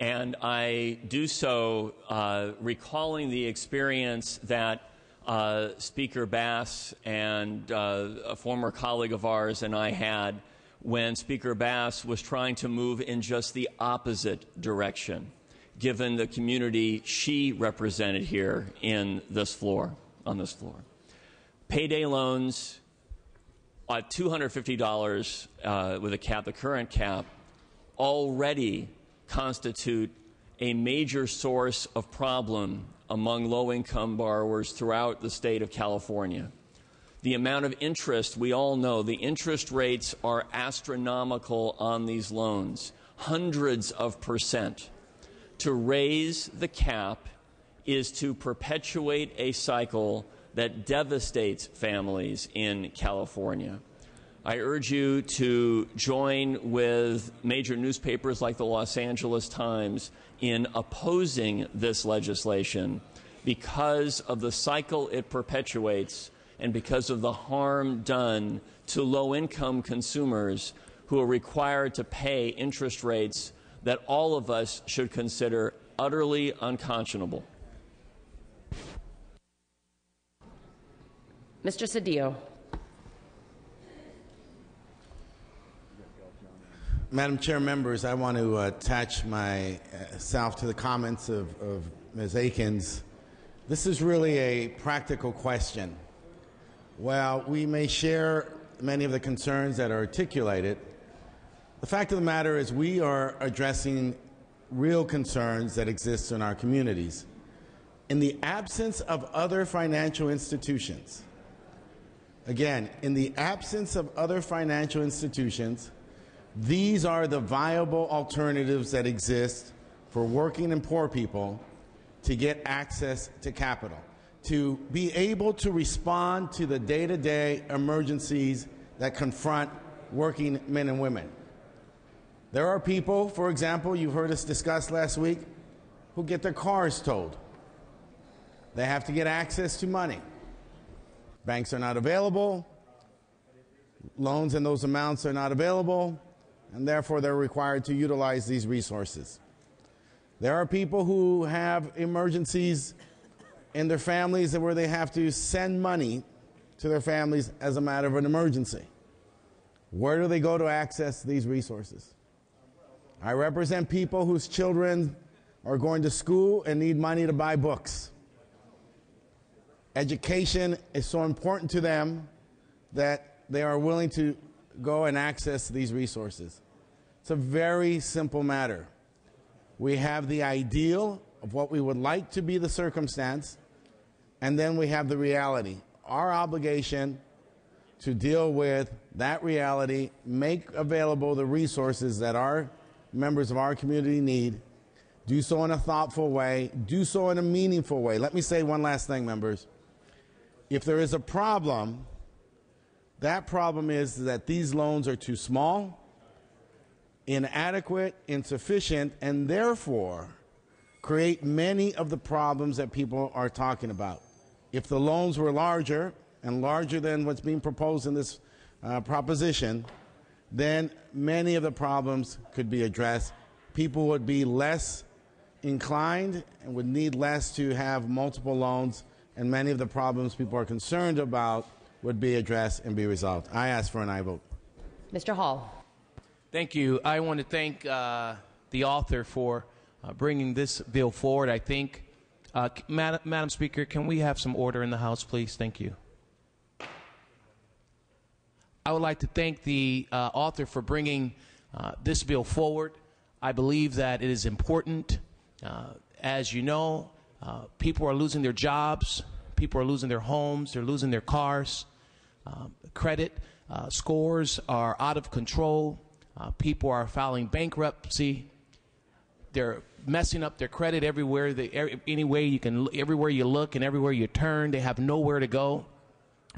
And I do so uh, recalling the experience that uh, Speaker Bass and uh, a former colleague of ours and I had when Speaker Bass was trying to move in just the opposite direction, given the community she represented here in this floor, on this floor. Payday loans at $250 uh, with a cap, the current cap, already constitute a major source of problem among low income borrowers throughout the state of California the amount of interest, we all know the interest rates are astronomical on these loans, hundreds of percent. To raise the cap is to perpetuate a cycle that devastates families in California. I urge you to join with major newspapers like the Los Angeles Times in opposing this legislation because of the cycle it perpetuates and because of the harm done to low income consumers who are required to pay interest rates that all of us should consider utterly unconscionable. Mr. Cedillo. Madam Chair, members, I want to attach myself uh, to the comments of, of Ms. Atkins. This is really a practical question. While we may share many of the concerns that are articulated, the fact of the matter is we are addressing real concerns that exist in our communities. In the absence of other financial institutions, again, in the absence of other financial institutions, these are the viable alternatives that exist for working and poor people to get access to capital, to be able to respond to the day to day emergencies that confront working men and women. There are people, for example, you've heard us discuss last week, who get their cars towed. They have to get access to money. Banks are not available, loans in those amounts are not available, and therefore they're required to utilize these resources. There are people who have emergencies in their families where they have to send money to their families as a matter of an emergency. Where do they go to access these resources? I represent people whose children are going to school and need money to buy books. Education is so important to them that they are willing to go and access these resources. It's a very simple matter. We have the ideal of what we would like to be the circumstance, and then we have the reality. Our obligation to deal with that reality, make available the resources that our members of our community need, do so in a thoughtful way, do so in a meaningful way. Let me say one last thing, members. If there is a problem, that problem is that these loans are too small, inadequate, insufficient, and therefore create many of the problems that people are talking about. If the loans were larger and larger than what's being proposed in this uh, proposition, then many of the problems could be addressed. People would be less inclined and would need less to have multiple loans, and many of the problems people are concerned about would be addressed and be resolved. I ask for an aye vote. Mr. Hall. Thank you. I want to thank uh, the author for uh, bringing this bill forward. I think, uh, Madam, Madam Speaker, can we have some order in the House, please? Thank you. I would like to thank the uh, author for bringing uh, this bill forward. I believe that it is important. Uh, as you know, uh, people are losing their jobs, people are losing their homes, they're losing their cars. Um, credit uh, scores are out of control. Uh, people are filing bankruptcy. They're messing up their credit everywhere. They, any way you can, everywhere you look and everywhere you turn, they have nowhere to go.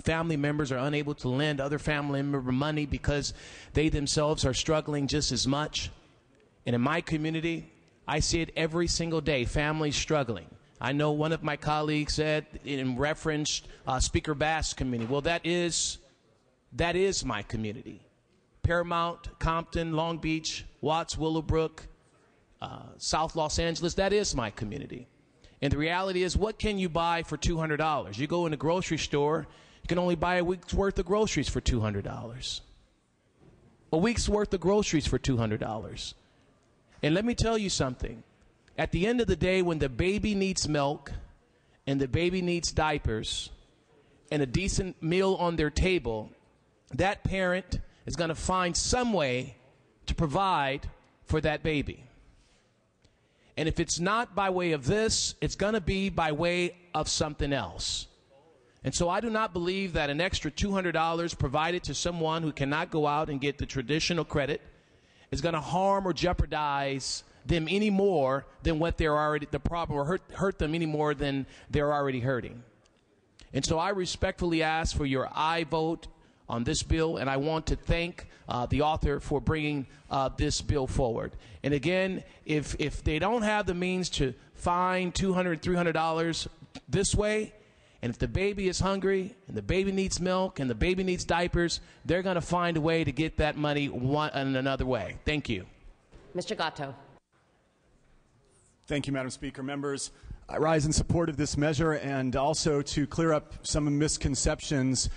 Family members are unable to lend other family member money because they themselves are struggling just as much. And in my community, I see it every single day families struggling. I know one of my colleagues said in reference uh, Speaker Bass' community. Well, that is that is my community. Paramount, Compton, Long Beach, Watts, Willowbrook, uh, South Los Angeles. That is my community. And the reality is, what can you buy for $200? You go in a grocery store you can only buy a week's worth of groceries for $200. A week's worth of groceries for $200. And let me tell you something. At the end of the day, when the baby needs milk and the baby needs diapers and a decent meal on their table, that parent is going to find some way to provide for that baby. And if it's not by way of this, it's going to be by way of something else. And so I do not believe that an extra $200 provided to someone who cannot go out and get the traditional credit is going to harm or jeopardize them any more than what they're already, the problem, or hurt, hurt them any more than they're already hurting. And so I respectfully ask for your aye vote on this bill, and I want to thank uh, the author for bringing uh, this bill forward. And again, if, if they don't have the means to find $200, $300 this way, and if the baby is hungry and the baby needs milk and the baby needs diapers, they're going to find a way to get that money one another way. Thank you. Mr. Gatto. Thank you, Madam Speaker. Members, I rise in support of this measure and also to clear up some misconceptions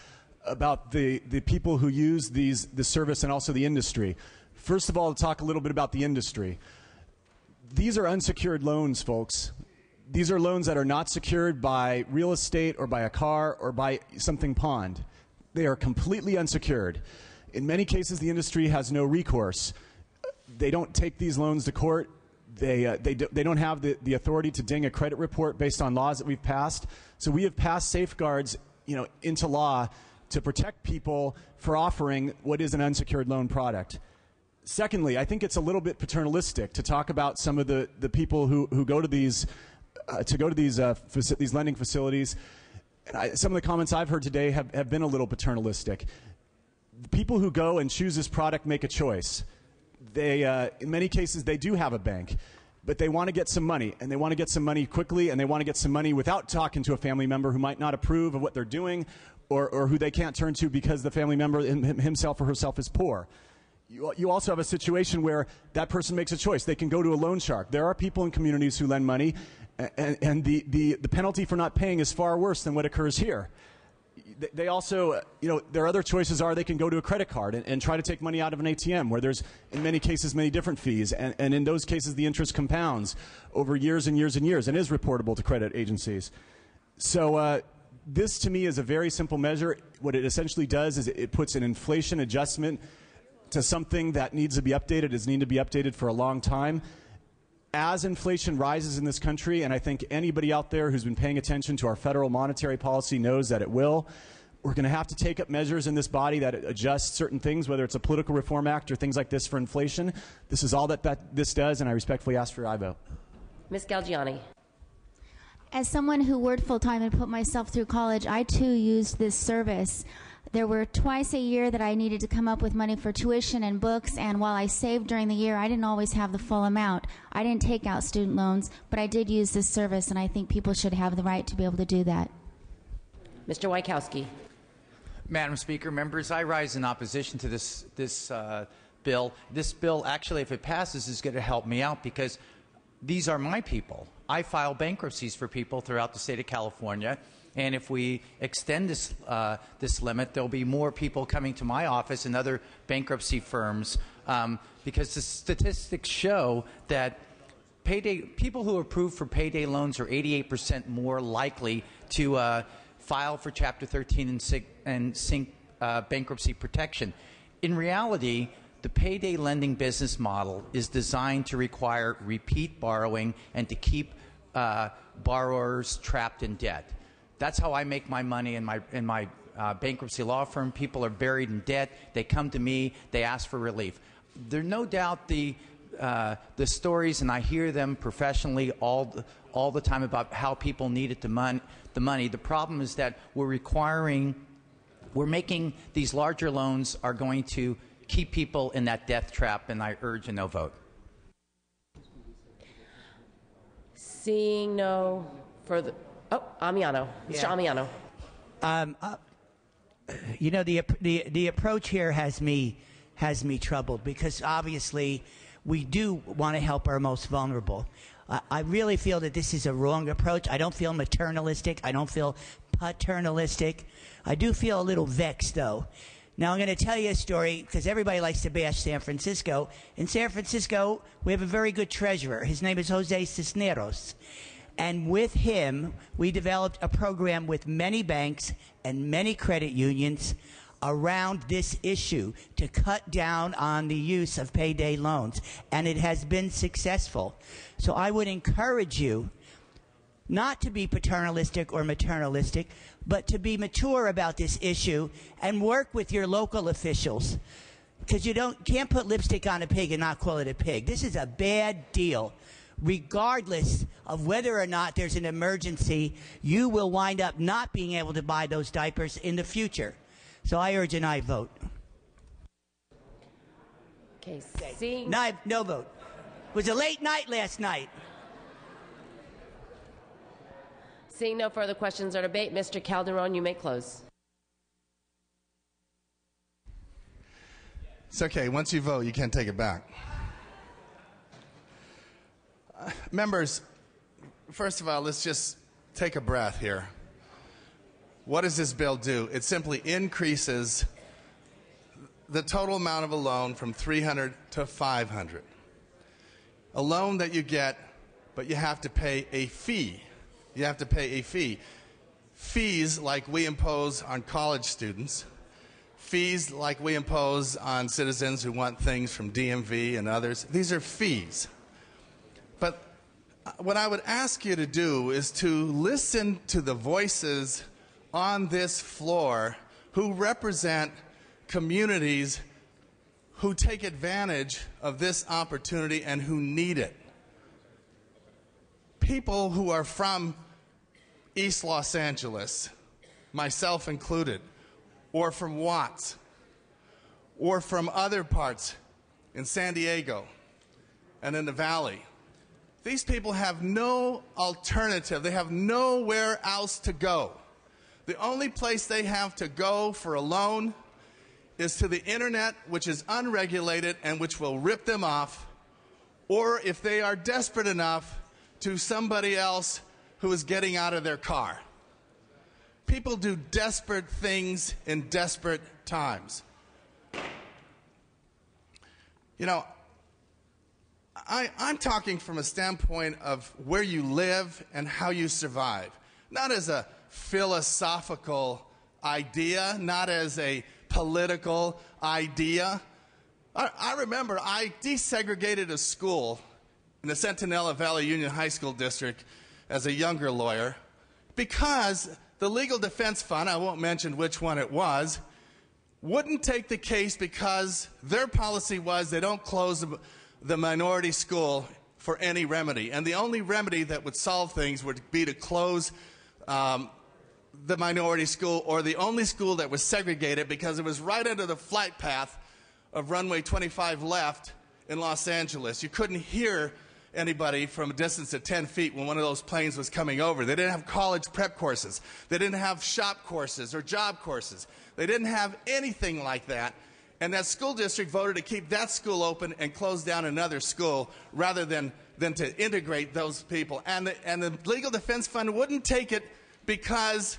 about the, the people who use these, the service and also the industry. First of all, to talk a little bit about the industry. These are unsecured loans, folks these are loans that are not secured by real estate or by a car or by something pawned. They are completely unsecured. In many cases, the industry has no recourse. They don't take these loans to court. They, uh, they, do, they don't have the, the authority to ding a credit report based on laws that we've passed. So we have passed safeguards you know, into law to protect people for offering what is an unsecured loan product. Secondly, I think it's a little bit paternalistic to talk about some of the, the people who, who go to these uh, to go to these uh, faci- these lending facilities. And I, some of the comments I've heard today have, have been a little paternalistic. The people who go and choose this product make a choice. They, uh, in many cases, they do have a bank, but they want to get some money, and they want to get some money quickly, and they want to get some money without talking to a family member who might not approve of what they're doing, or, or who they can't turn to because the family member him- himself or herself is poor. You, you also have a situation where that person makes a choice. They can go to a loan shark. There are people in communities who lend money, and, and the, the, the penalty for not paying is far worse than what occurs here. They- also, you know, their other choices are they can go to a credit card and, and try to take money out of an ATM where there's, in many cases, many different fees. And, and in those cases, the interest compounds over years and years and years and is reportable to credit agencies. So, uh, this to me is a very simple measure. What it essentially does is it, it puts an inflation adjustment to something that needs to be updated, is needed to be updated for a long time. As inflation rises in this country, and I think anybody out there who's been paying attention to our federal monetary policy knows that it will, we're going to have to take up measures in this body that adjust certain things, whether it's a political reform act or things like this for inflation. This is all that, that this does, and I respectfully ask for your aye vote. Ms. Galgiani. As someone who worked full time and put myself through college, I too used this service. There were twice a year that I needed to come up with money for tuition and books, and while I saved during the year, I didn't always have the full amount. I didn't take out student loans, but I did use this service, and I think people should have the right to be able to do that. Mr. Wieckowski. Madam Speaker, members, I rise in opposition to this this uh, bill. This bill, actually, if it passes, is going to help me out because these are my people. I file bankruptcies for people throughout the state of California, and if we extend this uh, this limit, there'll be more people coming to my office and other bankruptcy firms um, because the statistics show that payday people who are approved for payday loans are 88% more likely to uh, file for Chapter 13 and, SIG, and SYNC uh, bankruptcy protection. In reality, the payday lending business model is designed to require repeat borrowing and to keep uh, borrowers trapped in debt. That's how I make my money in my in my uh, bankruptcy law firm. People are buried in debt. They come to me. They ask for relief. There's no doubt the uh, the stories, and I hear them professionally all the, all the time about how people needed the, the money. The problem is that we're requiring, we're making these larger loans are going to keep people in that death trap, and I urge a no vote. Seeing no further. Oh, Ammiano. Mr. Yeah. Ammiano. Um, uh, you know, the, the the approach here has me has me troubled because obviously we do want to help our most vulnerable. Uh, I really feel that this is a wrong approach. I don't feel maternalistic. I don't feel paternalistic. I do feel a little vexed, though. Now, I'm going to tell you a story because everybody likes to bash San Francisco. In San Francisco, we have a very good treasurer. His name is Jose Cisneros. And with him, we developed a program with many banks and many credit unions around this issue to cut down on the use of payday loans. And it has been successful. So I would encourage you not to be paternalistic or maternalistic, but to be mature about this issue and work with your local officials. Because you don't can't put lipstick on a pig and not call it a pig. This is a bad deal. Regardless of whether or not there's an emergency, you will wind up not being able to buy those diapers in the future. So I urge an aye vote. Okay, seeing. No, no vote. It was a late night last night. Seeing no further questions or debate, Mr. Calderon, you may close. It's okay. Once you vote, you can't take it back. Uh, members, first of all, let's just take a breath here. What does this bill do? It simply increases the total amount of a loan from 300 to 500. A loan that you get, but you have to pay a fee. You have to pay a fee. Fees like we impose on college students, fees like we impose on citizens who want things from DMV and others, these are fees. But uh, what I would ask you to do is to listen to the voices on this floor who represent communities who take advantage of this opportunity and who need it. People who are from East Los Angeles, myself included, or from Watts, or from other parts in San Diego and in the Valley. These people have no alternative. They have nowhere else to go. The only place they have to go for a loan is to the internet, which is unregulated and which will rip them off, or if they are desperate enough, to somebody else who is getting out of their car. People do desperate things in desperate times. You know, I, I'm talking from a standpoint of where you live and how you survive, not as a philosophical idea, not as a political idea. I, I remember I desegregated a school in the Centinela Valley Union High School District as a younger lawyer because the Legal Defense Fund, I won't mention which one it was, wouldn't take the case because their policy was they don't close the minority school for any remedy. And the only remedy that would solve things would be to close um, the minority school or the only school that was segregated because it was right under the flight path of runway 25 left in Los Angeles. You couldn't hear anybody from a distance of 10 feet when one of those planes was coming over. They didn't have college prep courses. They didn't have shop courses or job courses. They didn't have anything like that. And that school district voted to keep that school open and close down another school rather than, than to integrate those people. And the, and the Legal Defense Fund wouldn't take it because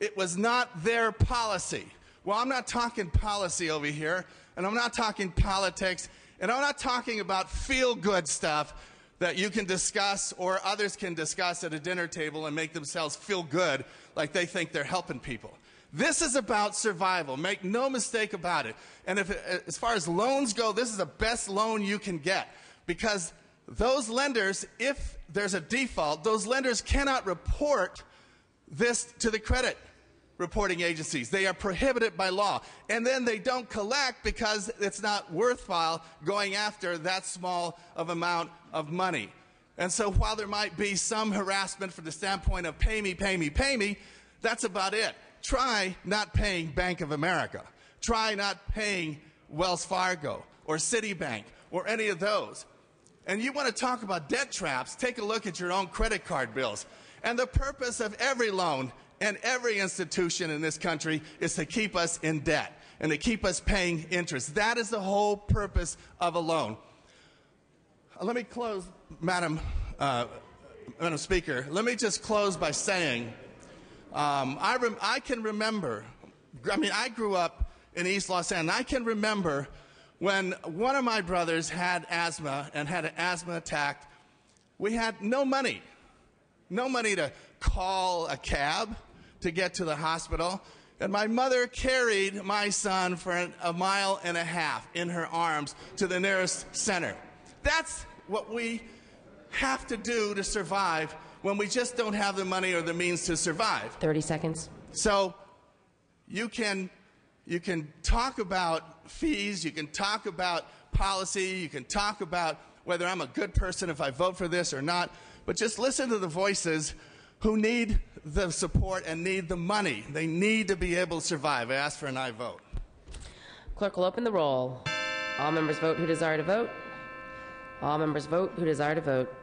it was not their policy. Well, I'm not talking policy over here, and I'm not talking politics, and I'm not talking about feel good stuff that you can discuss or others can discuss at a dinner table and make themselves feel good like they think they're helping people. This is about survival. Make no mistake about it. And if, as far as loans go, this is the best loan you can get because those lenders, if there's a default, those lenders cannot report this to the credit reporting agencies. They are prohibited by law. And then they don't collect because it's not worthwhile going after that small of amount of money. And so while there might be some harassment from the standpoint of pay me, pay me, pay me, that's about it. Try not paying Bank of America. Try not paying Wells Fargo or Citibank or any of those. And you want to talk about debt traps, take a look at your own credit card bills. And the purpose of every loan and every institution in this country is to keep us in debt and to keep us paying interest. That is the whole purpose of a loan. Uh, let me close, Madam, uh, Madam Speaker. Let me just close by saying um, I, I can remember, I mean, I grew up in East Los Angeles, and I can remember when one of my brothers had asthma and had an asthma attack. We had no money, no money to call a cab to get to the hospital. And my mother carried my son for a mile and a half in her arms to the nearest center. That's what we have to do to survive when we just don't have the money or the means to survive. 30 seconds. So you can you can talk about fees, you can talk about policy, you can talk about whether I'm a good person if I vote for this or not, but just listen to the voices who need the support and need the money. They need to be able to survive. I ask for an aye vote. Clerk will open the roll. All members vote who desire to vote. All members vote who desire to vote.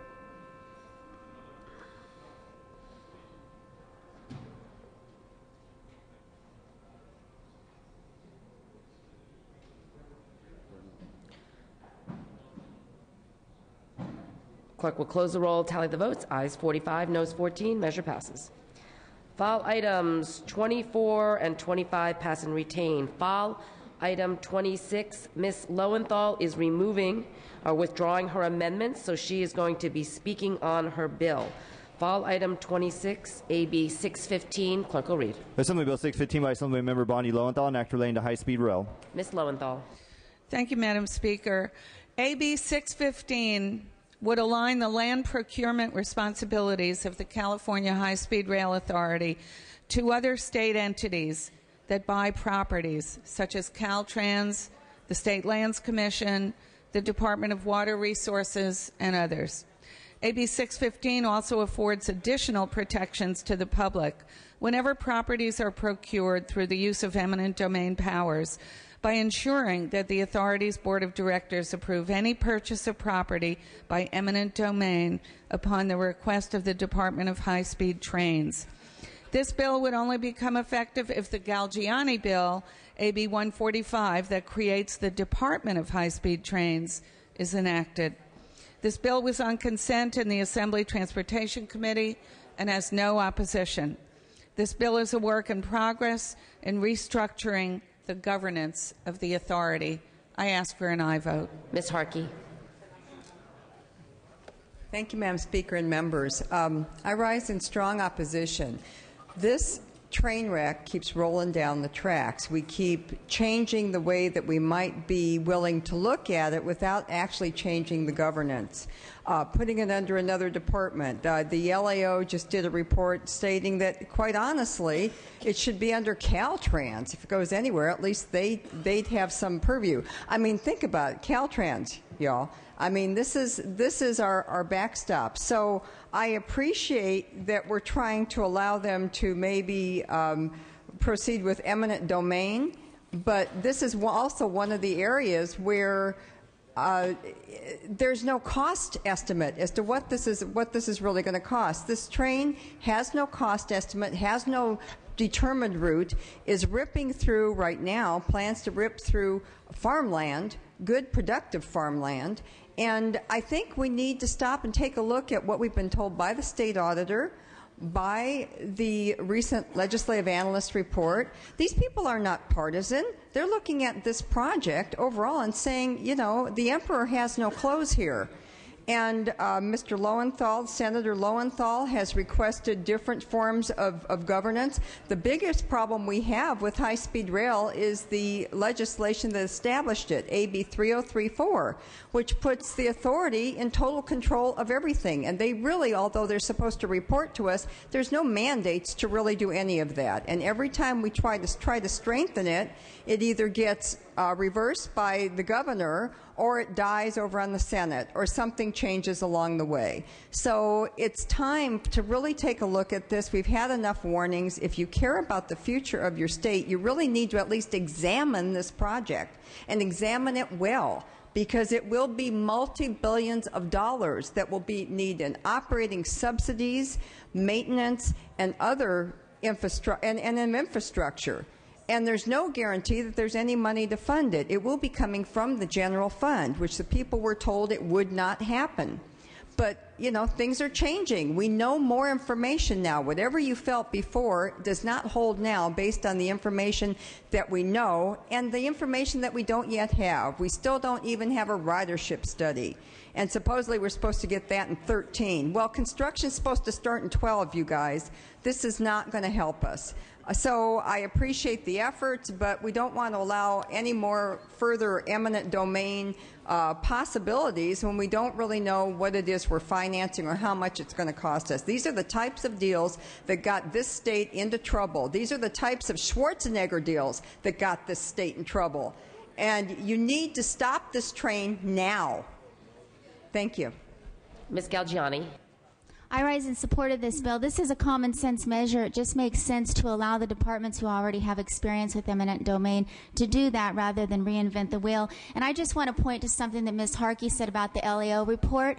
Clerk will close the roll, tally the votes. Ayes 45, noes 14. Measure passes. File items 24 and 25 pass and retain. File item 26, Ms. Lowenthal is removing or withdrawing her amendments, so she is going to be speaking on her bill. File item 26, AB 615. Clerk will read. Assembly Bill 615 by Assemblymember Bonnie Lowenthal, an act relating to high-speed rail. Ms. Lowenthal. Thank you, Madam Speaker. AB 615 would align the land procurement responsibilities of the California High Speed Rail Authority to other state entities that buy properties, such as Caltrans, the State Lands Commission, the Department of Water Resources, and others. AB 615 also affords additional protections to the public whenever properties are procured through the use of eminent domain powers by ensuring that the authority's board of directors approve any purchase of property by eminent domain upon the request of the Department of High Speed Trains. This bill would only become effective if the Galgiani bill, AB 145, that creates the Department of High Speed Trains, is enacted. This bill was on consent in the Assembly Transportation Committee and has no opposition. This bill is a work in progress in restructuring the governance of the authority. I ask for an aye vote. Ms. Harkey. Thank you, Madam Speaker and members. Um, I rise in strong opposition. This train wreck keeps rolling down the tracks. We keep changing the way that we might be willing to look at it without actually changing the governance, uh, putting it under another department. Uh, the LAO just did a report stating that, quite honestly, it should be under Caltrans. If it goes anywhere, at least they, they'd have some purview. I mean, think about it Caltrans, y'all. I mean, this is, this is our, our backstop. So I appreciate that we're trying to allow them to maybe um, proceed with eminent domain, but this is also one of the areas where uh, there's no cost estimate as to what this is what this is really going to cost. This train has no cost estimate, has no determined route, is ripping through right now, plans to rip through farmland, good productive farmland, and I think we need to stop and take a look at what we've been told by the state auditor, by the recent legislative analyst report. These people are not partisan. They're looking at this project overall and saying, you know, the emperor has no clothes here. And uh, Mr. Lowenthal, Senator Lowenthal, has requested different forms of, of governance. The biggest problem we have with high speed rail is the legislation that established it, AB 3034, which puts the authority in total control of everything. And they really, although they're supposed to report to us, there's no mandates to really do any of that. And every time we try to try to strengthen it, it either gets uh, reversed by the governor or it dies over on the Senate or something changes along the way. So it's time to really take a look at this. We've had enough warnings. If you care about the future of your state, you really need to at least examine this project and examine it well because it will be multi-billions of dollars that will be needed in operating subsidies, maintenance, and other infrastructure and, and infrastructure and there's no guarantee that there's any money to fund it. It will be coming from the general fund, which the people were told it would not happen. But, you know, things are changing. We know more information now. Whatever you felt before does not hold now based on the information that we know and the information that we don't yet have. We still don't even have a ridership study. And supposedly we're supposed to get that in 13. Well, construction's supposed to start in 12, you guys. This is not going to help us. So I appreciate the efforts, but we don't want to allow any more further eminent domain uh, possibilities when we don't really know what it is we're financing or how much it's going to cost us. These are the types of deals that got this state into trouble. These are the types of Schwarzenegger deals that got this state in trouble. And you need to stop this train now. Thank you. Ms. Galgiani. I rise in support of this bill. This is a common sense measure. It just makes sense to allow the departments who already have experience with eminent domain to do that rather than reinvent the wheel. And I just want to point to something that Ms. Harkey said about the LAO report.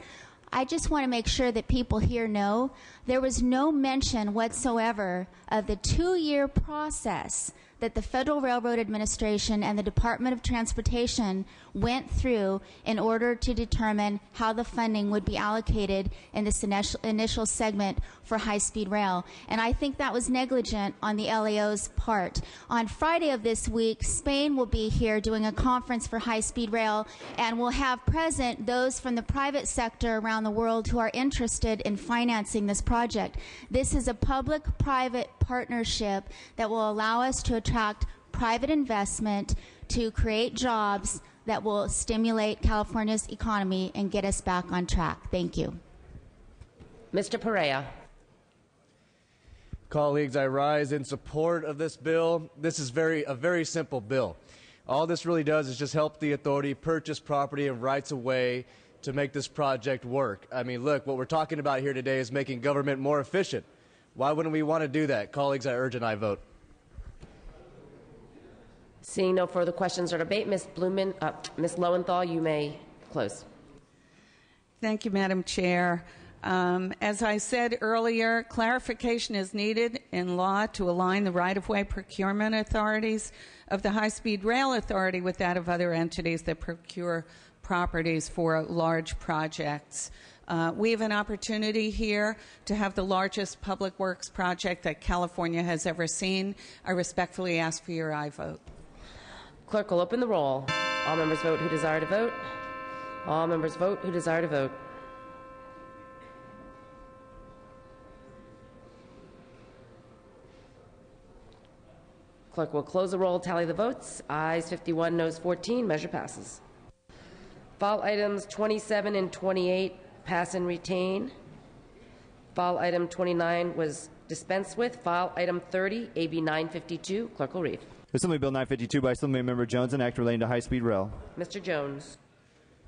I just want to make sure that people here know there was no mention whatsoever of the two year process that the Federal Railroad Administration and the Department of Transportation went through in order to determine how the funding would be allocated in this initial, segment for high speed rail. And I think that was negligent on the LAO's part. On Friday of this week, Spain will be here doing a conference for high speed rail, and we'll have present those from the private sector around the world who are interested in financing this project. This is a public private partnership that will allow us to attract private investment to create jobs that will stimulate California's economy and get us back on track. Thank you. Mr. Perea. Colleagues, I rise in support of this bill. This is very a very simple bill. All this really does is just help the authority purchase property and rights of way to make this project work. I mean, look, what we're talking about here today is making government more efficient. Why wouldn't we want to do that? Colleagues, I urge an aye vote. Seeing no further questions or debate, Ms. Blumen, uh, Ms. Lowenthal, you may close. Thank you, Madam Chair. Um, as I said earlier, clarification is needed in law to align the right of way procurement authorities of the High Speed Rail Authority with that of other entities that procure properties for large projects. Uh, we have an opportunity here to have the largest public works project that California has ever seen. I respectfully ask for your aye vote. Clerk will open the roll. All members vote who desire to vote. All members vote who desire to vote. Clerk will close the roll, tally the votes. Ayes 51, noes 14. Measure passes. File items 27 and 28 pass and retain. File item 29 was dispensed with. File item 30, AB 952. Clerk will read. Assembly Bill 952 by Assemblymember Jones, an act relating to high-speed rail. Mr. Jones.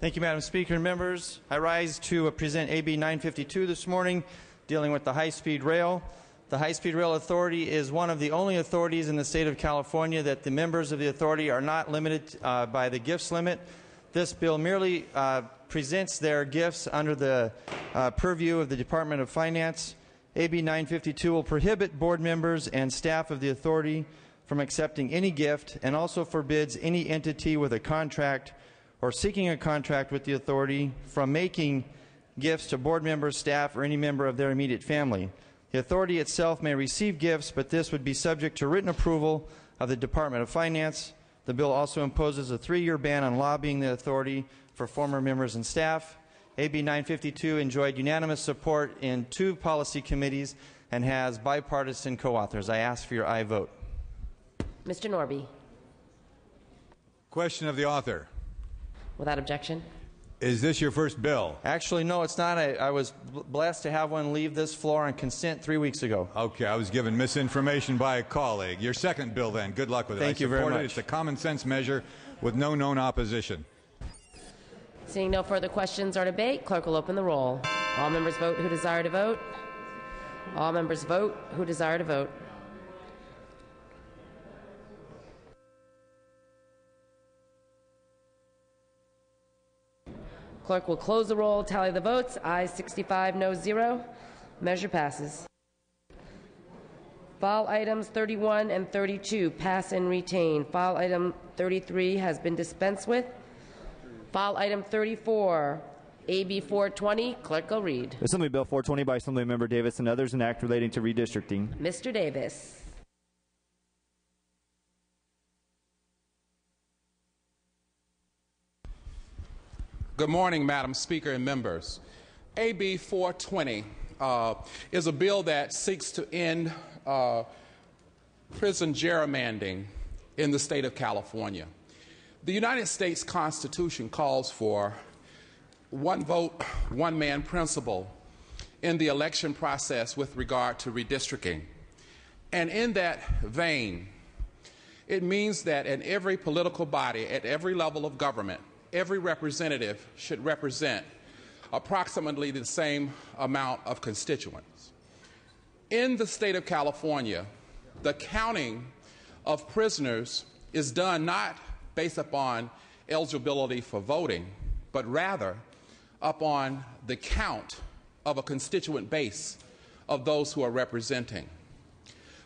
Thank you, Madam Speaker and members. I rise to present AB 952 this morning, dealing with the high-speed rail. The High Speed Rail Authority is one of the only authorities in the state of California that the members of the authority are not limited uh, by the gifts limit. This bill merely uh, presents their gifts under the uh, purview of the Department of Finance. AB 952 will prohibit board members and staff of the authority from accepting any gift and also forbids any entity with a contract or seeking a contract with the authority from making gifts to board members, staff, or any member of their immediate family. The authority itself may receive gifts, but this would be subject to written approval of the Department of Finance. The bill also imposes a three year ban on lobbying the authority for former members and staff. AB 952 enjoyed unanimous support in two policy committees and has bipartisan co authors. I ask for your aye vote. Mr. Norby. Question of the author. Without objection. Is this your first bill? Actually, no, it's not. I, I was blessed to have one leave this floor on consent three weeks ago. Okay, I was given misinformation by a colleague. Your second bill, then. Good luck with it. Thank I you very much. It. It's a common sense measure with no known opposition. Seeing no further questions or debate, clerk will open the roll. All members vote who desire to vote. All members vote who desire to vote. Clerk will close the roll, tally the votes. Ayes 65, no 0. Measure passes. File items 31 and 32 pass and retain. File item 33 has been dispensed with. File item 34, AB 420, clerk will read. Assembly Bill 420 by Assemblymember Davis and others, an act relating to redistricting. Mr. Davis. Good morning, Madam Speaker and members. AB 420 uh, is a bill that seeks to end uh, prison gerrymandering in the state of California. The United States Constitution calls for one vote, one man principle in the election process with regard to redistricting. And in that vein, it means that in every political body, at every level of government, every representative should represent approximately the same amount of constituents. In the state of California, the counting of prisoners is done not based upon eligibility for voting, but rather upon the count of a constituent base of those who are representing.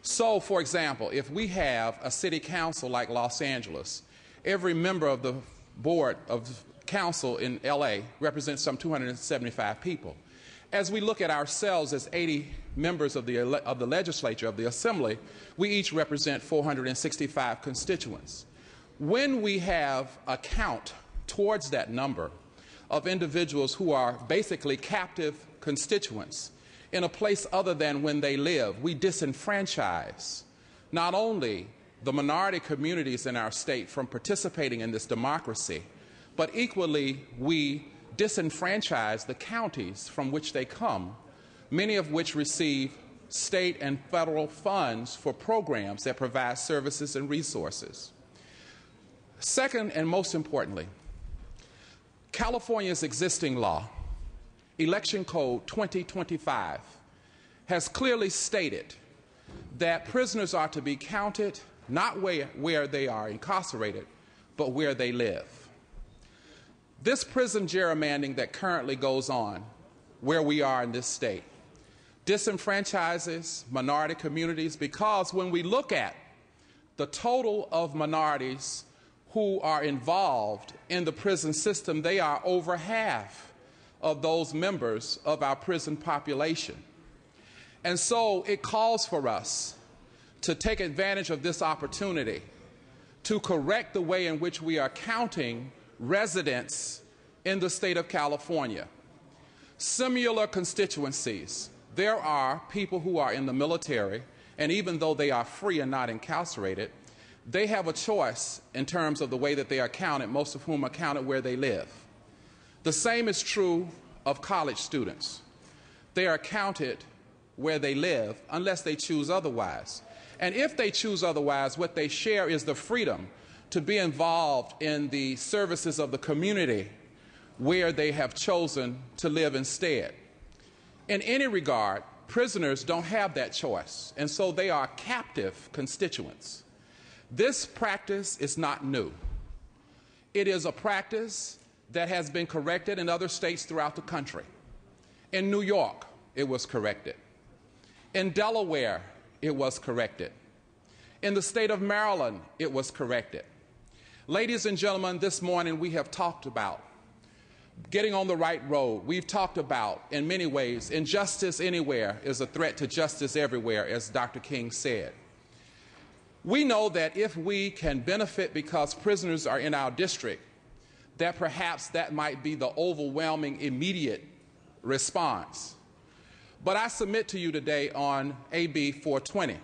So, for example, if we have a city council like Los Angeles, every member of the board of council in LA represents some 275 people. As we look at ourselves as 80 members of the, of the legislature, of the assembly, we each represent 465 constituents. When we have a count towards that number of individuals who are basically captive constituents in a place other than when they live, we disenfranchise not only the minority communities in our state from participating in this democracy, but equally, we disenfranchise the counties from which they come, many of which receive state and federal funds for programs that provide services and resources. Second, and most importantly, California's existing law, Election Code 2025, has clearly stated that prisoners are to be counted not where, where they are incarcerated, but where they live. This prison gerrymandering that currently goes on where we are in this state disenfranchises minority communities because when we look at the total of minorities who are involved in the prison system, they are over half of those members of our prison population. And so it calls for us to take advantage of this opportunity to correct the way in which we are counting residents in the state of California. Similar constituencies. There are people who are in the military, and even though they are free and not incarcerated, they have a choice in terms of the way that they are counted, most of whom are counted where they live. The same is true of college students. They are counted where they live unless they choose otherwise. And if they choose otherwise, what they share is the freedom to be involved in the services of the community where they have chosen to live instead. In any regard, prisoners don't have that choice, and so they are captive constituents. This practice is not new. It is a practice that has been corrected in other states throughout the country. In New York, it was corrected. In Delaware, it was corrected. In the state of Maryland, it was corrected. Ladies and gentlemen, this morning we have talked about getting on the right road. We've talked about, in many ways, injustice anywhere is a threat to justice everywhere, as Dr. King said. We know that if we can benefit because prisoners are in our district, that perhaps that might be the overwhelming immediate response. But I submit to you today on AB 420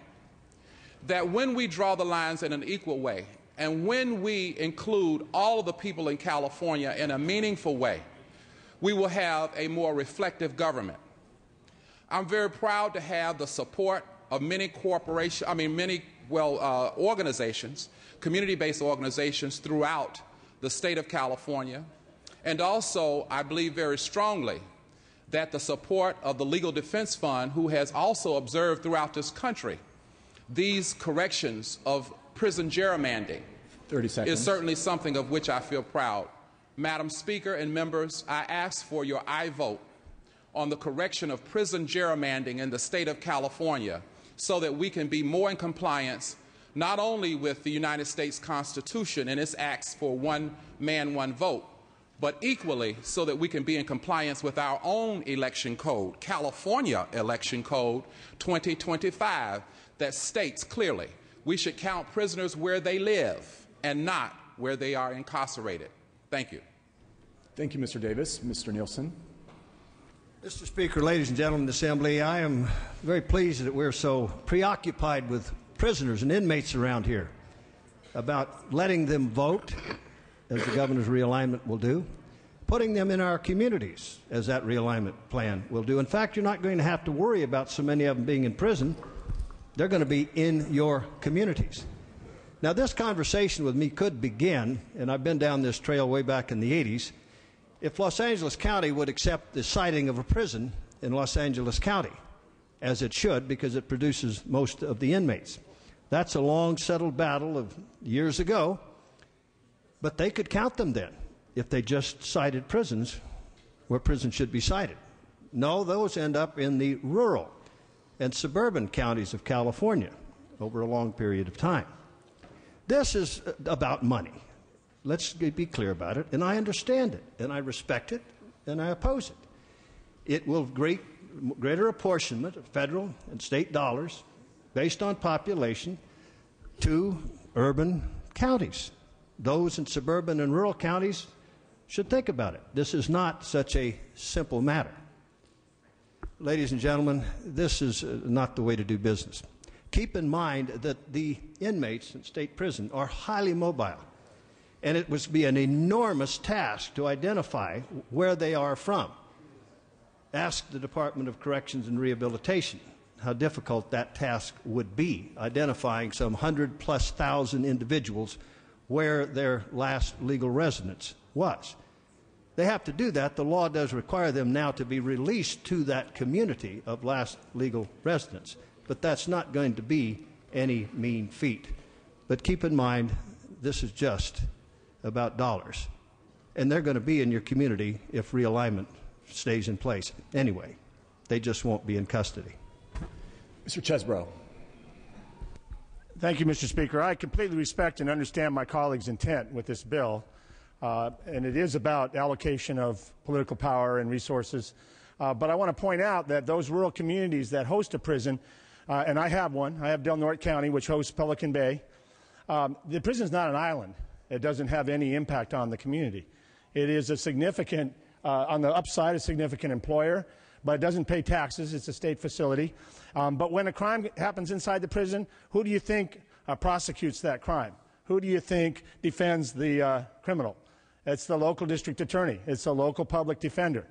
that when we draw the lines in an equal way, and when we include all of the people in California in a meaningful way, we will have a more reflective government. I'm very proud to have the support of many corporations, I mean, many, well, uh, organizations, community based organizations throughout the state of California. And also, I believe very strongly that the support of the Legal Defense Fund, who has also observed throughout this country these corrections of prison gerrymandering, 30 seconds. is certainly something of which I feel proud. Madam Speaker and members, I ask for your aye vote on the correction of prison gerrymandering in the state of California so that we can be more in compliance not only with the United States Constitution and its acts for one man, one vote, but equally so that we can be in compliance with our own election code, California Election Code 2025, that states clearly we should count prisoners where they live and not where they are incarcerated. Thank you. Thank you, Mr. Davis. Mr. Nielsen. Mr. Speaker, ladies and gentlemen of the Assembly, I am very pleased that we're so preoccupied with prisoners and inmates around here about letting them vote as the governor's realignment will do, putting them in our communities, as that realignment plan will do. In fact, you're not going to have to worry about so many of them being in prison. They're going to be in your communities. Now, this conversation with me could begin, and I've been down this trail way back in the 80s, if Los Angeles County would accept the siting of a prison in Los Angeles County, as it should, because it produces most of the inmates. That's a long settled battle of years ago. But they could count them then if they just sited prisons where prisons should be sited. No, those end up in the rural and suburban counties of California over a long period of time. This is uh, about money. Let's be clear about it. And I understand it, and I respect it, and I oppose it. It will great, greater apportionment of federal and state dollars based on population to urban counties those in suburban and rural counties should think about it. This is not such a simple matter. Ladies and gentlemen, this is uh, not the way to do business. Keep in mind that the inmates in state prison are highly mobile. And it would be an enormous task to identify where they are from. Ask the Department of Corrections and Rehabilitation how difficult that task would be, identifying some hundred plus thousand individuals where their last legal residence was. They have to do that. The law does require them now to be released to that community of last legal residence. But that's not going to be any mean feat. But keep in mind, this is just about dollars. And they're going to be in your community if realignment stays in place. Anyway, they just won't be in custody. Mr. Chesbro. Thank you, Mr. Speaker. I completely respect and understand my colleague's intent with this bill, uh, and it is about allocation of political power and resources. Uh, but I want to point out that those rural communities that host a prison, uh, and I have one, I have Del Norte County, which hosts Pelican Bay. Um, the prison is not an island. It doesn't have any impact on the community. It is a significant, uh, on the upside, a significant employer, but it doesn't pay taxes. It's a state facility. Um, but when a crime happens inside the prison, who do you think uh, prosecutes that crime? Who do you think defends the uh, criminal? It's the local district attorney. It's the local public defender.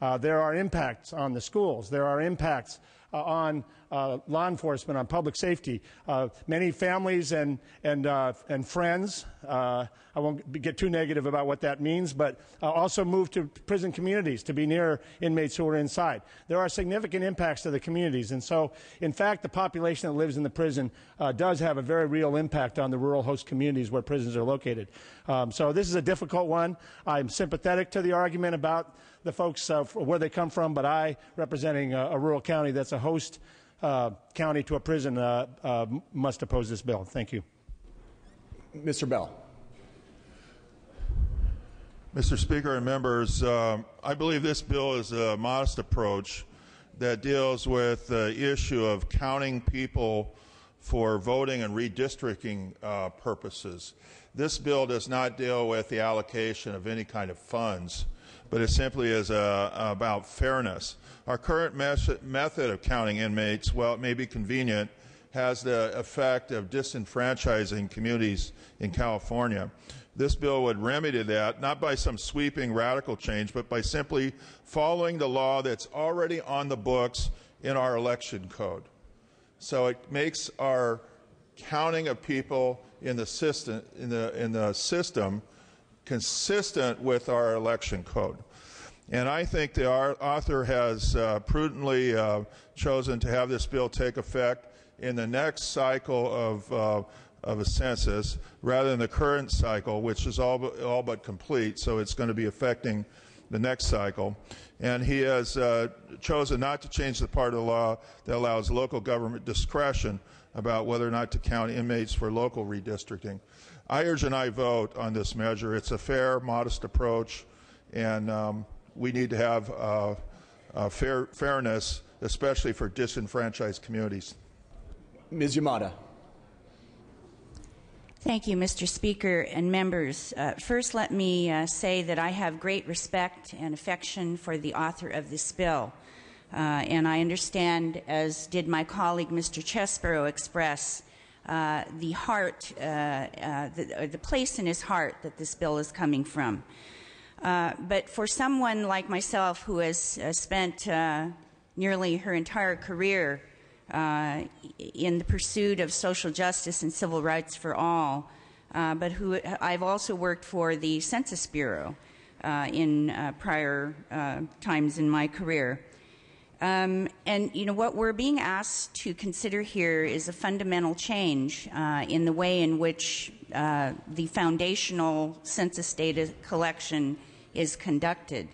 Uh, there are impacts on the schools. There are impacts on uh, law enforcement, on public safety. Uh, many families and, and, uh, and friends, uh, I won't get too negative about what that means, but uh, also move to prison communities to be near inmates who are inside. There are significant impacts to the communities. And so, in fact, the population that lives in the prison does have a very real impact on the rural host communities where prisons are located. Um, so this is a difficult one. I'm sympathetic to the argument about the folks uh, where they come from, but I, representing a, a rural county that's a host uh, county to a prison, uh, uh must oppose this bill. Thank you. Mr. Beall. Mr. Speaker and members, um, I believe this bill is a modest approach that deals with the issue of counting people for voting and redistricting uh, purposes. This bill does not deal with the allocation of any kind of funds but it simply is uh, about fairness. Our current method of counting inmates, while it may be convenient, has the effect of disenfranchising communities in California. This bill would remedy that, not by some sweeping radical change, but by simply following the law that's already on the books in our election code. So it makes our counting of people in the system, in the, in the system consistent with our election code. And I think the author has uh, prudently uh, chosen to have this bill take effect in the next cycle of, uh, of a census rather than the current cycle, which is all but, all but complete, so it's going to be affecting the next cycle. And he has uh, chosen not to change the part of the law that allows local government discretion about whether or not to count inmates for local redistricting. I urge an aye vote on this measure. It's a fair, modest approach, and um, we need to have uh, uh, fair, fairness, especially for disenfranchised communities. Ms. Yamada. Thank you, Mr. Speaker and members. Uh, first, let me uh, say that I have great respect and affection for the author of this bill. Uh, and I understand, as did my colleague Mr. Chesbro express, uh, the heart, uh, uh, the, the, place in his heart that this bill is coming from. Uh, but for someone like myself who has uh, spent nearly her entire career in the pursuit of social justice and civil rights for all, but who I've also worked for the Census Bureau in prior times in my career. Um, and you know what we're being asked to consider here is a fundamental change uh, in the way in which uh, the foundational census data collection is conducted.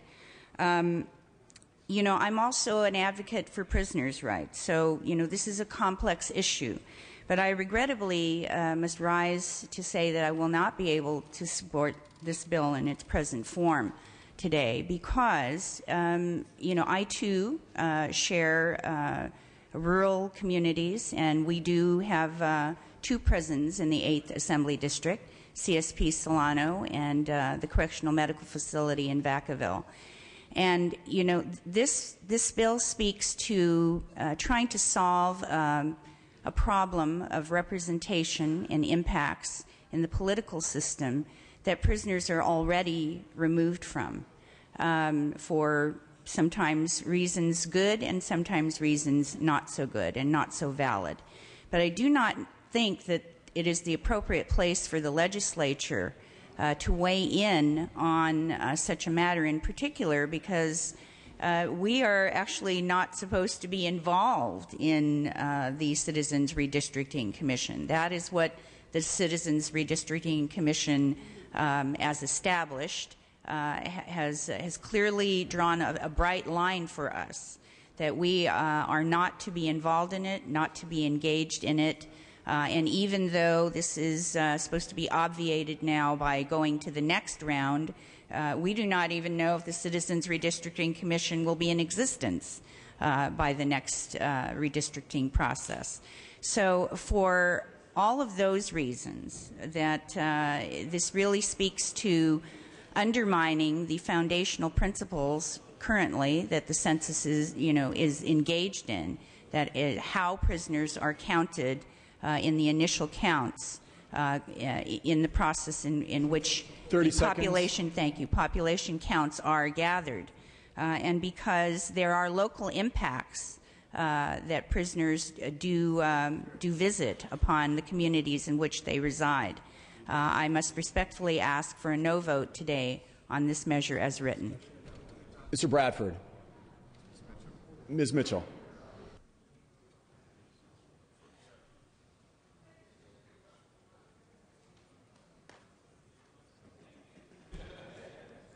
Um, you know, I'm also an advocate for prisoners' rights, so you know this is a complex issue. But I regrettably uh, must rise to say that I will not be able to support this bill in its present form today because, um, you know, I too uh, share uh, rural communities, and we do have uh, two prisons in the 8th Assembly District CSP Solano and uh, the Correctional Medical Facility in Vacaville. And, you know, this, this bill speaks to uh, trying to solve um, a problem of representation and impacts in the political system that prisoners are already removed from um, for sometimes reasons good and sometimes reasons not so good and not so valid. But I do not think that it is the appropriate place for the legislature uh, to weigh in on uh, such a matter in particular because uh, we are actually not supposed to be involved in uh, the Citizens Redistricting Commission. That is what the Citizens Redistricting Commission, um, as established, uh, has, has clearly drawn a, a, bright line for us that we uh, are not to be involved in it, not to be engaged in it. Uh, and even though this is uh, supposed to be obviated now by going to the next round, uh, we do not even know if the Citizens Redistricting Commission will be in existence uh, by the next redistricting process. So, for all of those reasons, that this really speaks to undermining the foundational principles currently that the census is, you know, is engaged in, that it, how prisoners are counted uh, in the initial counts uh, in the process in, in which the population, seconds. thank you, population counts are gathered. Uh, and because there are local impacts uh, that prisoners do, um, do visit upon the communities in which they reside. Uh, I must respectfully ask for a no vote today on this measure as written. Mr. Bradford. Ms. Mitchell.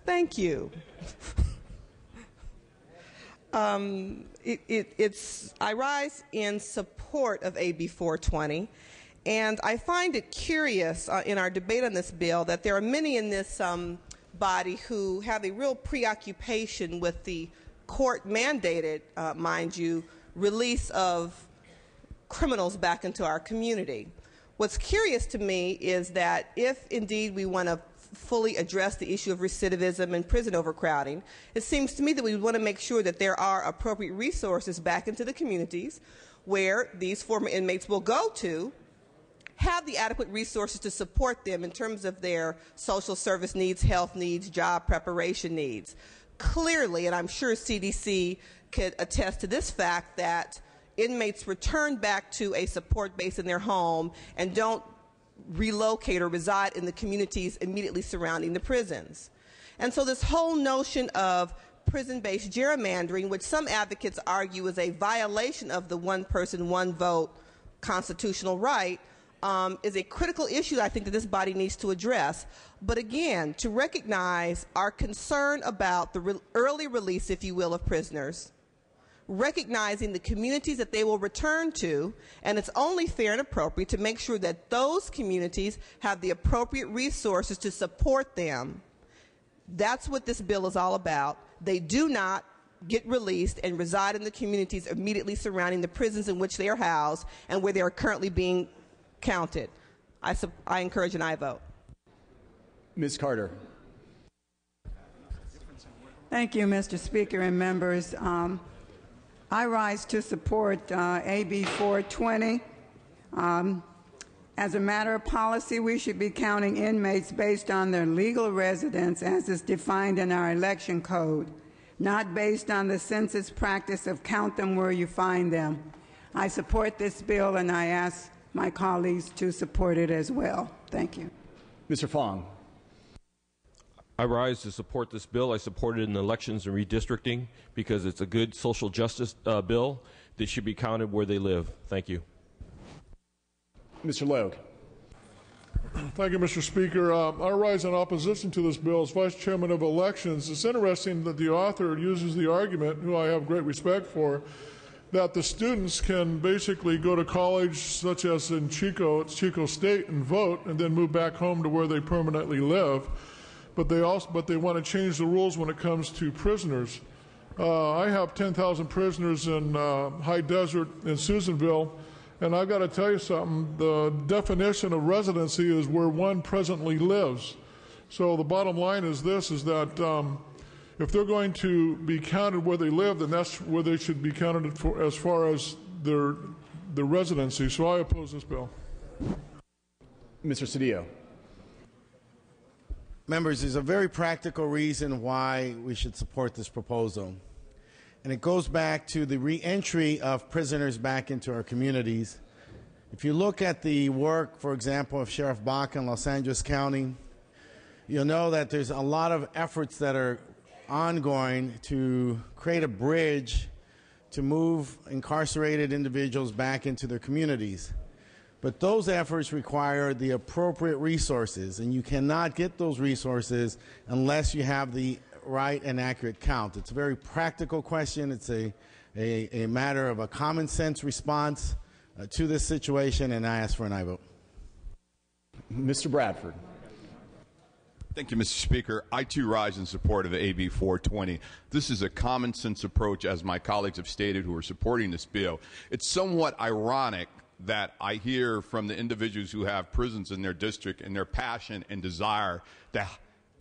Thank you. Um, it, it, it's, I rise in support of AB 420. And I find it curious uh, in our debate on this bill that there are many in this um, body who have a real preoccupation with the court mandated, uh, mind you, release of criminals back into our community. What's curious to me is that if indeed we want to fully address the issue of recidivism and prison overcrowding, it seems to me that we want to make sure that there are appropriate resources back into the communities where these former inmates will go to have the adequate resources to support them in terms of their social service needs, health needs, job preparation needs. Clearly, and I'm sure CDC could attest to this fact that inmates return back to a support base in their home and don't relocate or reside in the communities immediately surrounding the prisons. And so this whole notion of prison-based gerrymandering, which some advocates argue is a violation of the one person, one vote constitutional right, um, is a critical issue I think that this body needs to address. But again, to recognize our concern about the re early release, if you will, of prisoners, recognizing the communities that they will return to, and it's only fair and appropriate to make sure that those communities have the appropriate resources to support them. That's what this bill is all about. They do not get released and reside in the communities immediately surrounding the prisons in which they are housed and where they are currently being counted. I, I encourage an aye vote. Ms. Carter. Thank you, Mr. Speaker and members. Um, I rise to support uh, AB 420. Um, as a matter of policy, we should be counting inmates based on their legal residence as is defined in our election code, not based on the census practice of count them where you find them. I support this bill and I ask my colleagues to support it as well. Thank you. Mr. Fong. I rise to support this bill. I support it in the elections and redistricting because it's a good social justice uh, bill that should be counted where they live. Thank you. Mr. Logue. Thank you, Mr. Speaker. Uh, I rise in opposition to this bill as Vice Chairman of Elections. It's interesting that the author uses the argument, who I have great respect for, that the students can basically go to college, such as in Chico, it's Chico State, and vote, and then move back home to where they permanently live. But they also, but they want to change the rules when it comes to prisoners. Uh, I have 10,000 prisoners in uh, High Desert in Susanville, and I've got to tell you something. The definition of residency is where one presently lives. So the bottom line is this: is that um, if they're going to be counted where they live, then that's where they should be counted for as far as their, their residency. So I oppose this bill. Mr. Cedillo. Members, there's a very practical reason why we should support this proposal. And it goes back to the reentry of prisoners back into our communities. If you look at the work, for example, of Sheriff Baca in Los Angeles County, you'll know that there's a lot of efforts that are ongoing to create a bridge to move incarcerated individuals back into their communities. But those efforts require the appropriate resources, and you cannot get those resources unless you have the right and accurate count. It's a very practical question. It's a, a, a matter of a common sense response uh, to this situation, and I ask for an aye vote. Mr. Bradford. Thank you, Mr. Speaker. I too rise in support of AB 420. This is a common sense approach, as my colleagues have stated who are supporting this bill. It's somewhat ironic that I hear from the individuals who have prisons in their district and their passion and desire to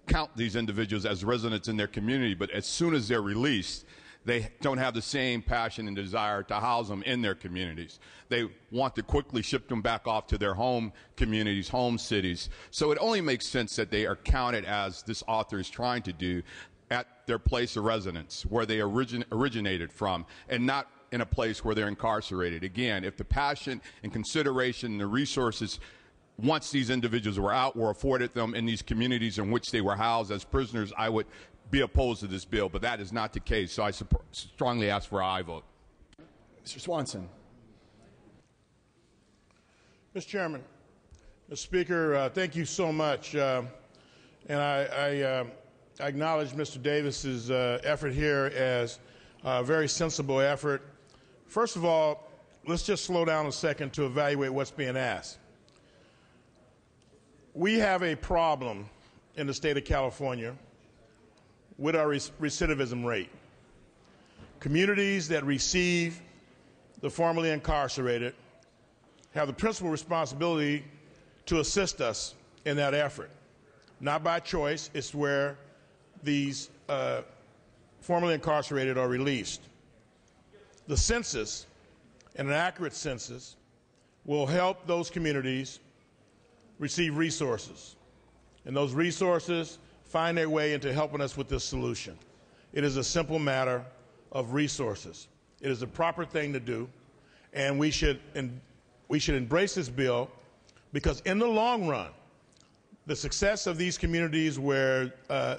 count these individuals as residents in their community, but as soon as they're released, they don't have the same passion and desire to house them in their communities. They want to quickly ship them back off to their home communities, home cities. So it only makes sense that they are counted as this author is trying to do at their place of residence, where they origin- originated from, and not in a place where they're incarcerated. Again, if the passion and consideration and the resources once these individuals were out were afforded them in these communities in which they were housed as prisoners, I would be opposed to this bill, but that is not the case. So I support, strongly ask for a aye vote. Mr. Swanson. Mr. Chairman, Mr. Speaker, uh, thank you so much. Uh, and I, I, uh, I, acknowledge Mr. Davis's uh, effort here as a very sensible effort. First of all, let's just slow down a second to evaluate what's being asked. We have a problem in the state of California with our recidivism rate. Communities that receive the formerly incarcerated have the principal responsibility to assist us in that effort. Not by choice, it's where these uh, formerly incarcerated are released. The census, and an accurate census, will help those communities receive resources. And those resources find their way into helping us with this solution. It is a simple matter of resources. It is the proper thing to do, and we should, and we should embrace this bill because, in the long run, the success of these communities where, uh,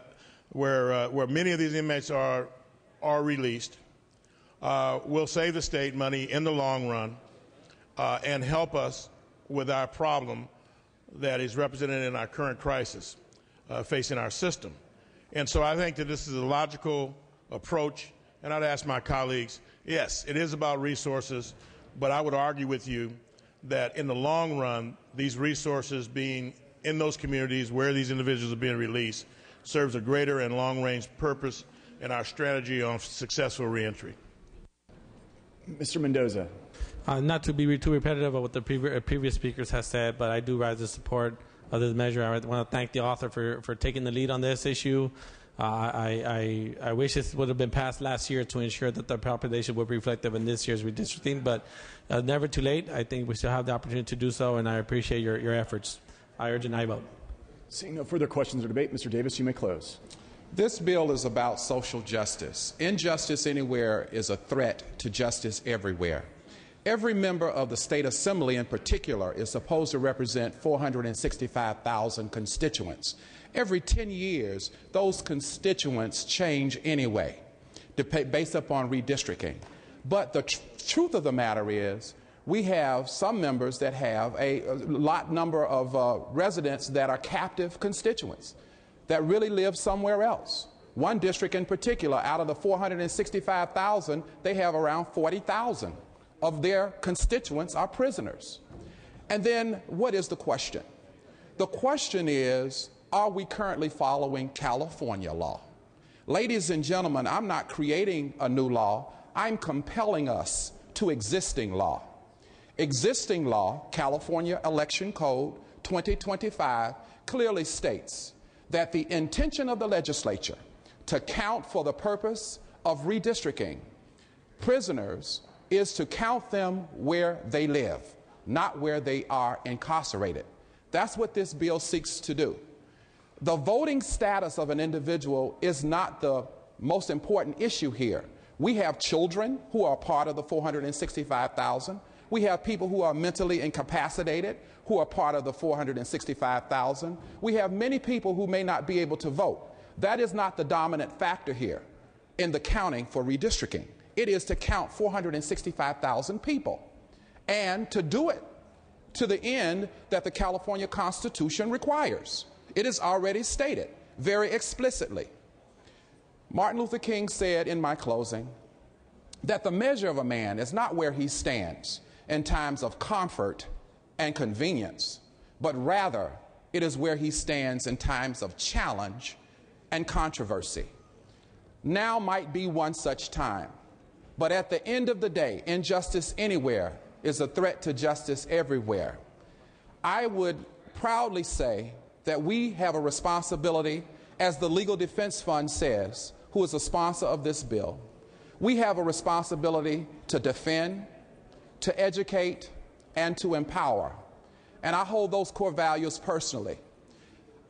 where, uh, where many of these inmates are, are released uh, will save the state money in the long run uh, and help us with our problem that is represented in our current crisis uh, facing our system. And so I think that this is a logical approach, and I'd ask my colleagues yes, it is about resources, but I would argue with you that in the long run, these resources being in those communities where these individuals are being released serves a greater and long range purpose in our strategy on successful reentry. Mr. Mendoza. Uh, not to be too repetitive of what the uh, previous speakers have said, but I do rise to support of this measure. I want to thank the author for, for taking the lead on this issue. Uh, I, I, I wish this would have been passed last year to ensure that the population would be reflective in this year's redistricting, but uh, never too late. I think we still have the opportunity to do so, and I appreciate your, your efforts. I urge an aye vote. Seeing no further questions or debate, Mr. Davis, you may close. This bill is about social justice. Injustice anywhere is a threat to justice everywhere. Every member of the state assembly, in particular, is supposed to represent 465,000 constituents. Every 10 years, those constituents change anyway, based upon redistricting. But the tr- truth of the matter is, we have some members that have a, a lot number of uh, residents that are captive constituents that really live somewhere else. One district in particular, out of the 465,000, they have around 40,000 of their constituents are prisoners. And then what is the question? The question is are we currently following California law? Ladies and gentlemen, I'm not creating a new law, I'm compelling us to existing law. Existing law, California Election Code 2025, clearly states that the intention of the legislature to count for the purpose of redistricting prisoners is to count them where they live, not where they are incarcerated. That's what this bill seeks to do. The voting status of an individual is not the most important issue here. We have children who are part of the 465,000. We have people who are mentally incapacitated who are part of the 465,000. We have many people who may not be able to vote. That is not the dominant factor here in the counting for redistricting. It is to count 465,000 people and to do it to the end that the California Constitution requires. It is already stated very explicitly. Martin Luther King said in my closing that the measure of a man is not where he stands in times of comfort and convenience, but rather it is where he stands in times of challenge and controversy. Now might be one such time, but at the end of the day, injustice anywhere is a threat to justice everywhere. I would proudly say that we have a responsibility, as the Legal Defense Fund says, who is a sponsor of this bill. We have a responsibility to defend, to educate, and to empower. And I hold those core values personally.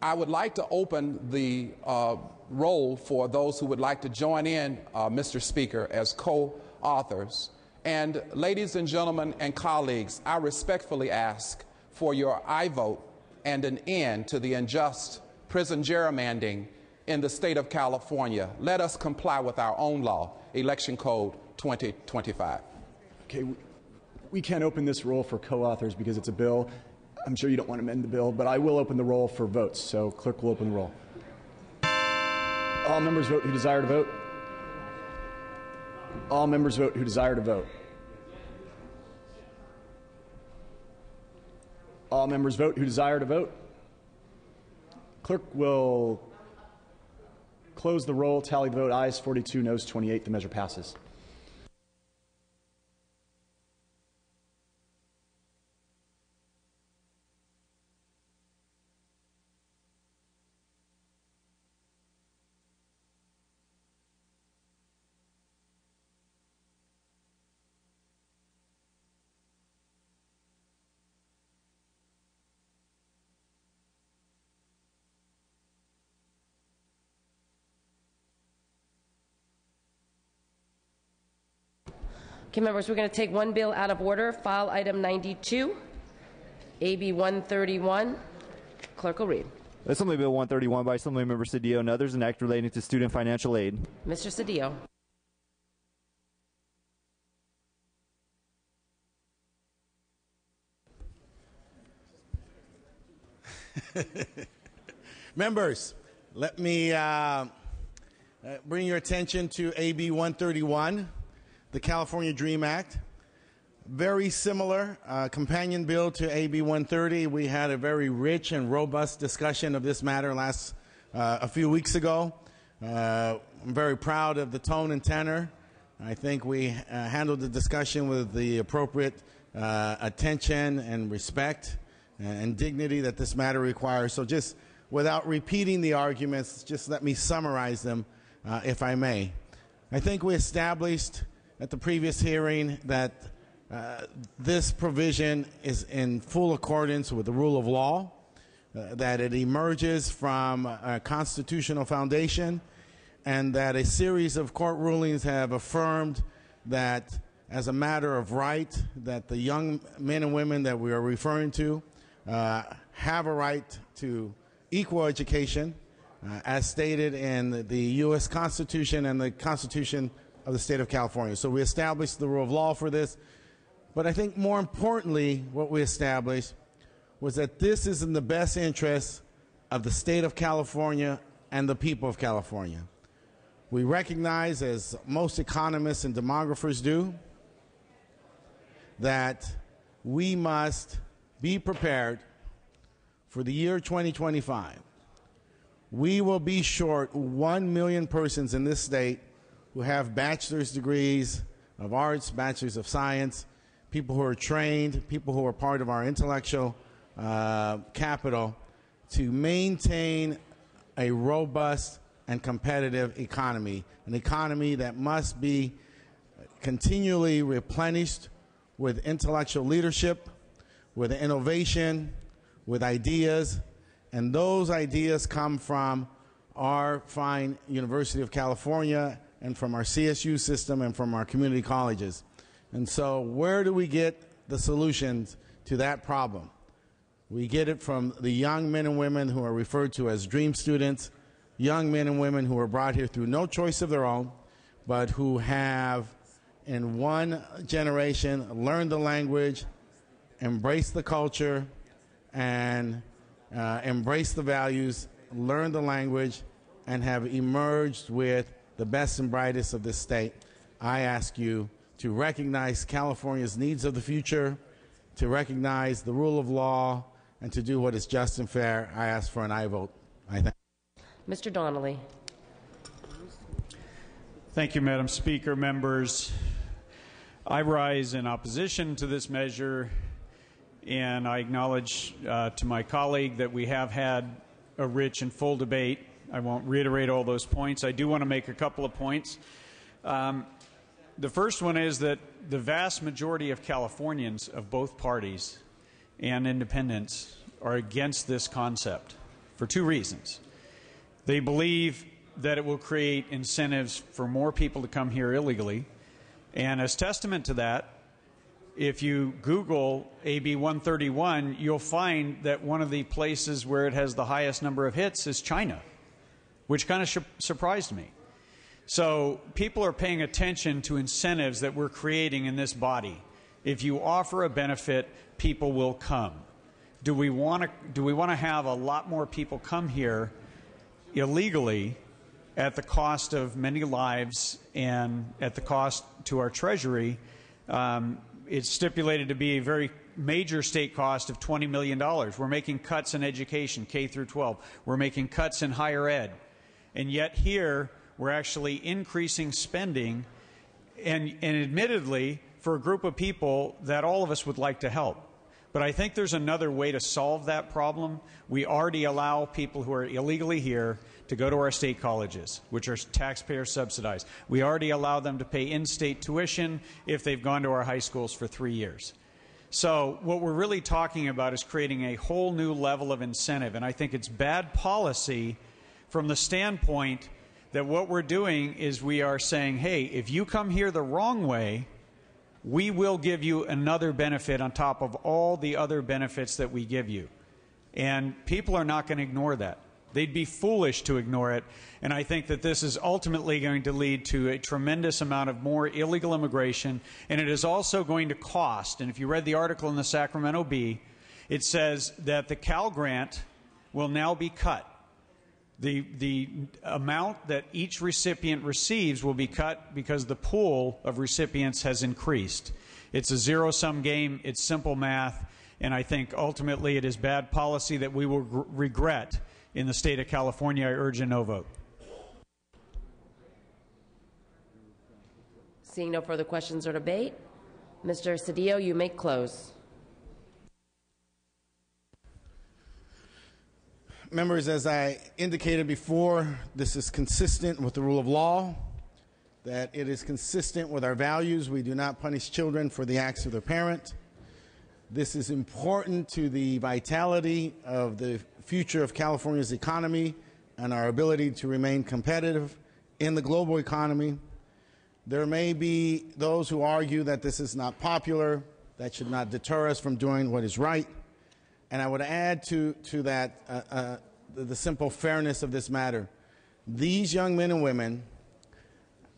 I would like to open the uh, roll for those who would like to join in, uh, Mr. Speaker, as co authors. And ladies and gentlemen and colleagues, I respectfully ask for your aye vote and an end to the unjust prison gerrymandering in the state of California. Let us comply with our own law, Election Code 2025. Okay, we can't open this roll for co-authors because it's a bill. I'm sure you don't want to amend the bill, but I will open the roll for votes. So clerk will open the roll. All members vote who desire to vote. All members vote who desire to vote. All members vote who desire to vote. Clerk will close the roll, tally the vote. Ayes 42, noes 28. The measure passes. Okay, members, we're going to take one bill out of order. File item 92, AB 131. Clerk will read. Assembly Bill 131 by Assemblymember Cedillo and others, an act relating to student financial aid. Mr. Cedillo. Members, let me uh, uh, bring your attention to AB 131, the California Dream Act. Very similar uh, companion bill to AB 130. We had a very rich and robust discussion of this matter last uh, a few weeks ago. Uh, I'm very proud of the tone and tenor. I think we uh, handled the discussion with the appropriate attention and respect and dignity that this matter requires. So just without repeating the arguments, just let me summarize them, uh, if I may. I think we established at the previous hearing that uh, this provision is in full accordance with the rule of law, uh, that it emerges from a constitutional foundation, and that a series of court rulings have affirmed that as a matter of right, that the young men and women that we are referring to uh, have a right to equal education, uh, as stated in the U.S. Constitution and the Constitution of the State of California. So we established the rule of law for this. But I think more importantly, what we established was that this is in the best interest of the State of California and the people of California. We recognize, as most economists and demographers do, that we must be prepared for the year 2025. We will be short 1 million persons in this state who have bachelor's degrees of arts, bachelor's of science, people who are trained, people who are part of our intellectual uh, capital to maintain a robust and competitive economy, an economy that must be continually replenished with intellectual leadership, with innovation, with ideas, And those ideas come from our fine University of California and from our CSU system and from our community colleges. And so, where do we get the solutions to that problem? We get it from the young men and women who are referred to as dream students, young men and women who are brought here through no choice of their own, but who have, in one generation, learned the language, embraced the culture, and uh, embraced the values, learned the language, and have emerged with the best and brightest of this state. I ask you to recognize California's needs of the future, to recognize the rule of law, and to do what is just and fair. I ask for an aye vote. I thank Mr. Donnelly. Thank you, Madam Speaker. Members, I rise in opposition to this measure, and I acknowledge uh, to my colleague that we have had a rich and full debate. I won't reiterate all those points. I do want to make a couple of points. Um, the first one is that the vast majority of Californians of both parties and independents are against this concept for two reasons. They believe that it will create incentives for more people to come here illegally. And as testament to that, if you Google AB 131, you'll find that one of the places where it has the highest number of hits is China, which kind of sh- surprised me. So people are paying attention to incentives that we're creating in this body. If you offer a benefit, people will come. Do we want to do we want to have a lot more people come here illegally at the cost of many lives and at the cost to our treasury? Um, it's stipulated to be a very major state cost of $20 million. We're making cuts in education, K through 12. We're making cuts in higher ed. And yet here, we're actually increasing spending and, and admittedly for a group of people that all of us would like to help. But I think there's another way to solve that problem. We already allow people who are illegally here to go to our state colleges, which are taxpayer subsidized. We already allow them to pay in state tuition if they've gone to our high schools for three years. So, what we're really talking about is creating a whole new level of incentive. And I think it's bad policy from the standpoint that what we're doing is we are saying, hey, if you come here the wrong way, we will give you another benefit on top of all the other benefits that we give you. And people are not going to ignore that. They'd be foolish to ignore it. And I think that this is ultimately going to lead to a tremendous amount of more illegal immigration. And it is also going to cost. And if you read the article in the Sacramento Bee, it says that the Cal Grant will now be cut the, the amount that each recipient receives will be cut because the pool of recipients has increased. It's a zero sum game, it's simple math, and I think ultimately it is bad policy that we will regret in the state of California. I urge a no vote. Seeing no further questions or debate, Mr. Cedillo, you may close. Members, as I indicated before, this is consistent with the rule of law, that it is consistent with our values. We do not punish children for the acts of their parent. This is important to the vitality of the future of California's economy and our ability to remain competitive in the global economy. There may be those who argue that this is not popular, that should not deter us from doing what is right. And I would add to, to that uh, uh, the, the simple fairness of this matter. These young men and women,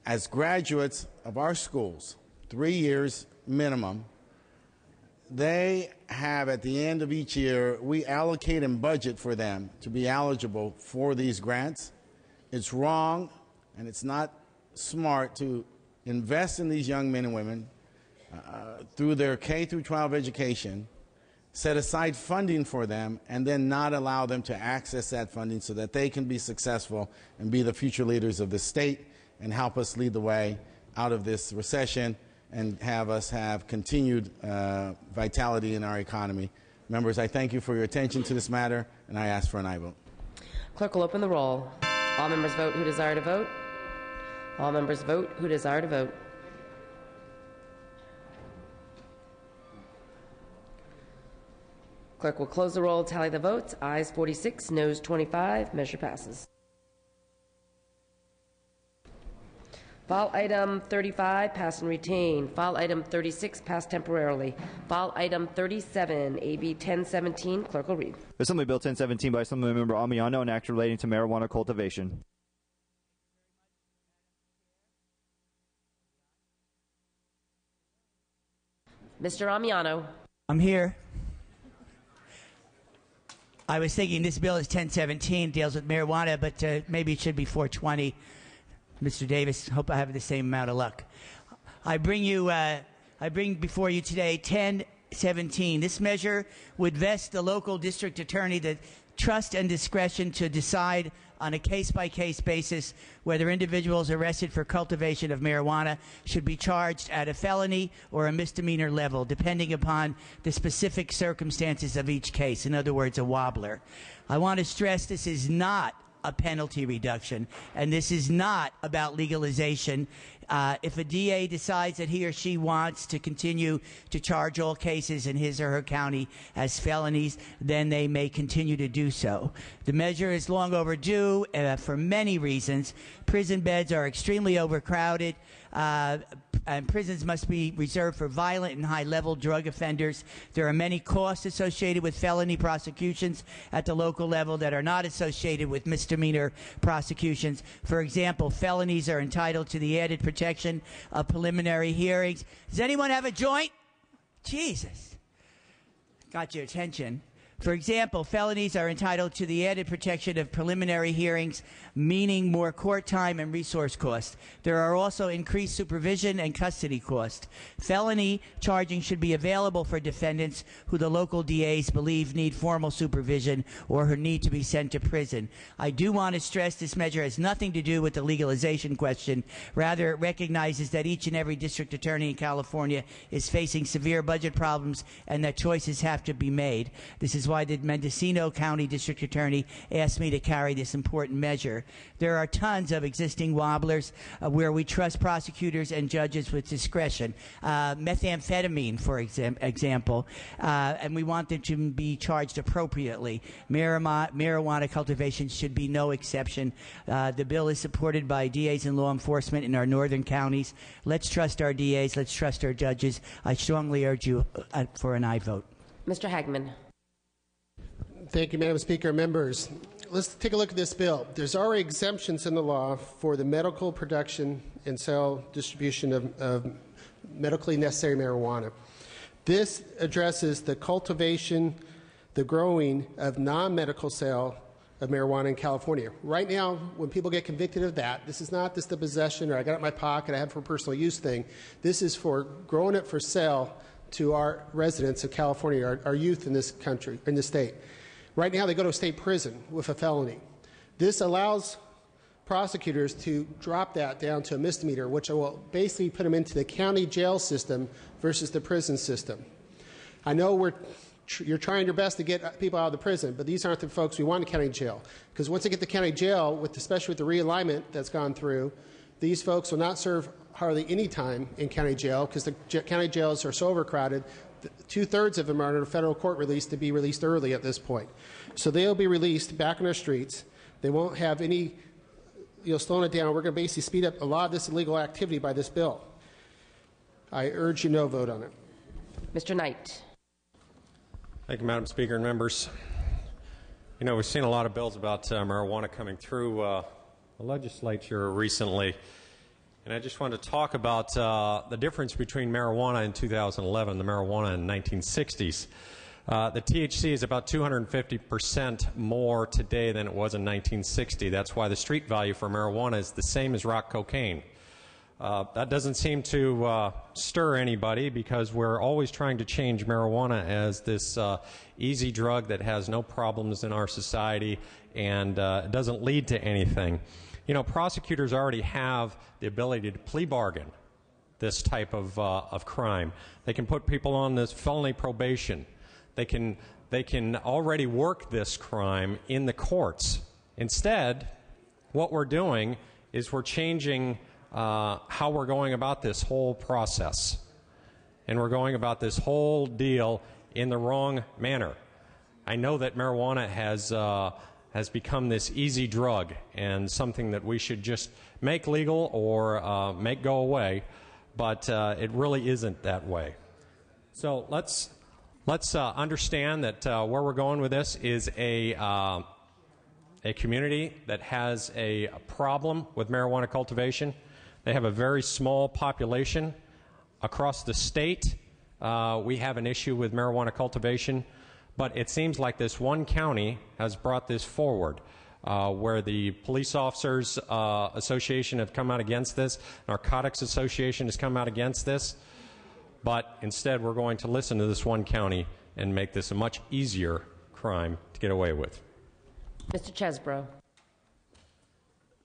as graduates of our schools, three years minimum, they have at the end of each year, we allocate and budget for them to be eligible for these grants. It's wrong and it's not smart to invest in these young men and women uh, through their K through 12 education set aside funding for them, and then not allow them to access that funding so that they can be successful and be the future leaders of the state and help us lead the way out of this recession and have us have continued uh, vitality in our economy. Members, I thank you for your attention to this matter, and I ask for an aye vote. Clerk will open the roll. All members vote who desire to vote. All members vote who desire to vote. Clerk will close the roll, tally the votes. Ayes 46, noes 25. Measure passes. File item 35, pass and retain. File item 36, pass temporarily. File item 37, AB 1017. Clerk will read. Assembly Bill 1017 by Assemblymember Ammiano, an act relating to marijuana cultivation. Mr. Ammiano. I'm here. I was thinking this bill is 1017, deals with marijuana, but uh, maybe it should be 420. Mr. Davis, hope I have the same amount of luck. I bring you, uh, I bring before you today 1017. This measure would vest the local district attorney the trust and discretion to decide on a case by case basis whether individuals arrested for cultivation of marijuana should be charged at a felony or a misdemeanor level, depending upon the specific circumstances of each case. In other words, a wobbler. I want to stress this is not a penalty reduction, and this is not about legalization. Uh, if a DA decides that he or she wants to continue to charge all cases in his or her county as felonies, then they may continue to do so. The measure is long overdue uh, for many reasons. Prison beds are extremely overcrowded. Uh, and prisons must be reserved for violent and high level drug offenders. There are many costs associated with felony prosecutions at the local level that are not associated with misdemeanor prosecutions. For example, felonies are entitled to the added protection of preliminary hearings. Does anyone have a joint? Jesus. Got your attention. For example, felonies are entitled to the added protection of preliminary hearings, meaning more court time and resource costs. There are also increased supervision and custody costs. Felony charging should be available for defendants who the local DAs believe need formal supervision or who need to be sent to prison. I do want to stress this measure has nothing to do with the legalization question. Rather, it recognizes that each and every district attorney in California is facing severe budget problems and that choices have to be made. This is why the Mendocino County District Attorney asked me to carry this important measure. There are tons of existing wobblers uh, where we trust prosecutors and judges with discretion. Uh, methamphetamine, for exam- example, uh, and we want them to be charged appropriately. Marijuana, marijuana cultivation should be no exception. Uh, the bill is supported by DAs and law enforcement in our northern counties. Let's trust our DAs. Let's trust our judges. I strongly urge you uh, for an aye vote. Mr. Hagman. Thank you, Madam Speaker. Members, let's take a look at this bill. There's already exemptions in the law for the medical production and sale distribution of, of medically necessary marijuana. This addresses the cultivation, the growing of non medical sale of marijuana in California. Right now, when people get convicted of that, this is not just the possession or I got it in my pocket, I have it for personal use thing. This is for growing it for sale to our residents of California, our, our youth in this country, in this state. Right now, they go to state prison with a felony. This allows prosecutors to drop that down to a misdemeanor, which will basically put them into the county jail system versus the prison system. I know we're you're trying your best to get people out of the prison, but these aren't the folks we want in county jail. Because once they get to county jail, with especially with the realignment that's gone through, these folks will not serve hardly any time in county jail because the county jails are so overcrowded. Two thirds of them are under federal court release to be released early at this point. So they'll be released back on our streets. They won't have any, you know, slowing it down. We're going to basically speed up a lot of this illegal activity by this bill. I urge you no vote on it. Mr. Knight. Thank you, Madam Speaker and members. You know, we've seen a lot of bills about uh, marijuana coming through uh, the legislature recently. And I just wanted to talk about uh, the difference between marijuana in 2011 and the marijuana in the 1960s. Uh, the THC is about 250% more today than it was in 1960. That's why the street value for marijuana is the same as rock cocaine. Uh, that doesn't seem to uh, stir anybody because we're always trying to change marijuana as this uh, easy drug that has no problems in our society and uh, doesn't lead to anything. You know, prosecutors already have the ability to plea bargain this type of, uh, of crime. They can put people on this felony probation. They can, they can already work this crime in the courts. Instead, what we're doing is we're changing uh, how we're going about this whole process. And we're going about this whole deal in the wrong manner. I know that marijuana has uh, has become this easy drug and something that we should just make legal or uh, make go away, but uh, it really isn't that way. So let's let's uh, understand that uh, where we're going with this is a uh, a community that has a problem with marijuana cultivation. They have a very small population across the state. Uh, we have an issue with marijuana cultivation, but it seems like this one county has brought this forward. Uh, where the Police Officers uh, Association have come out against this, Narcotics Association has come out against this, but instead we're going to listen to this one county and make this a much easier crime to get away with. Mr. Chesbro.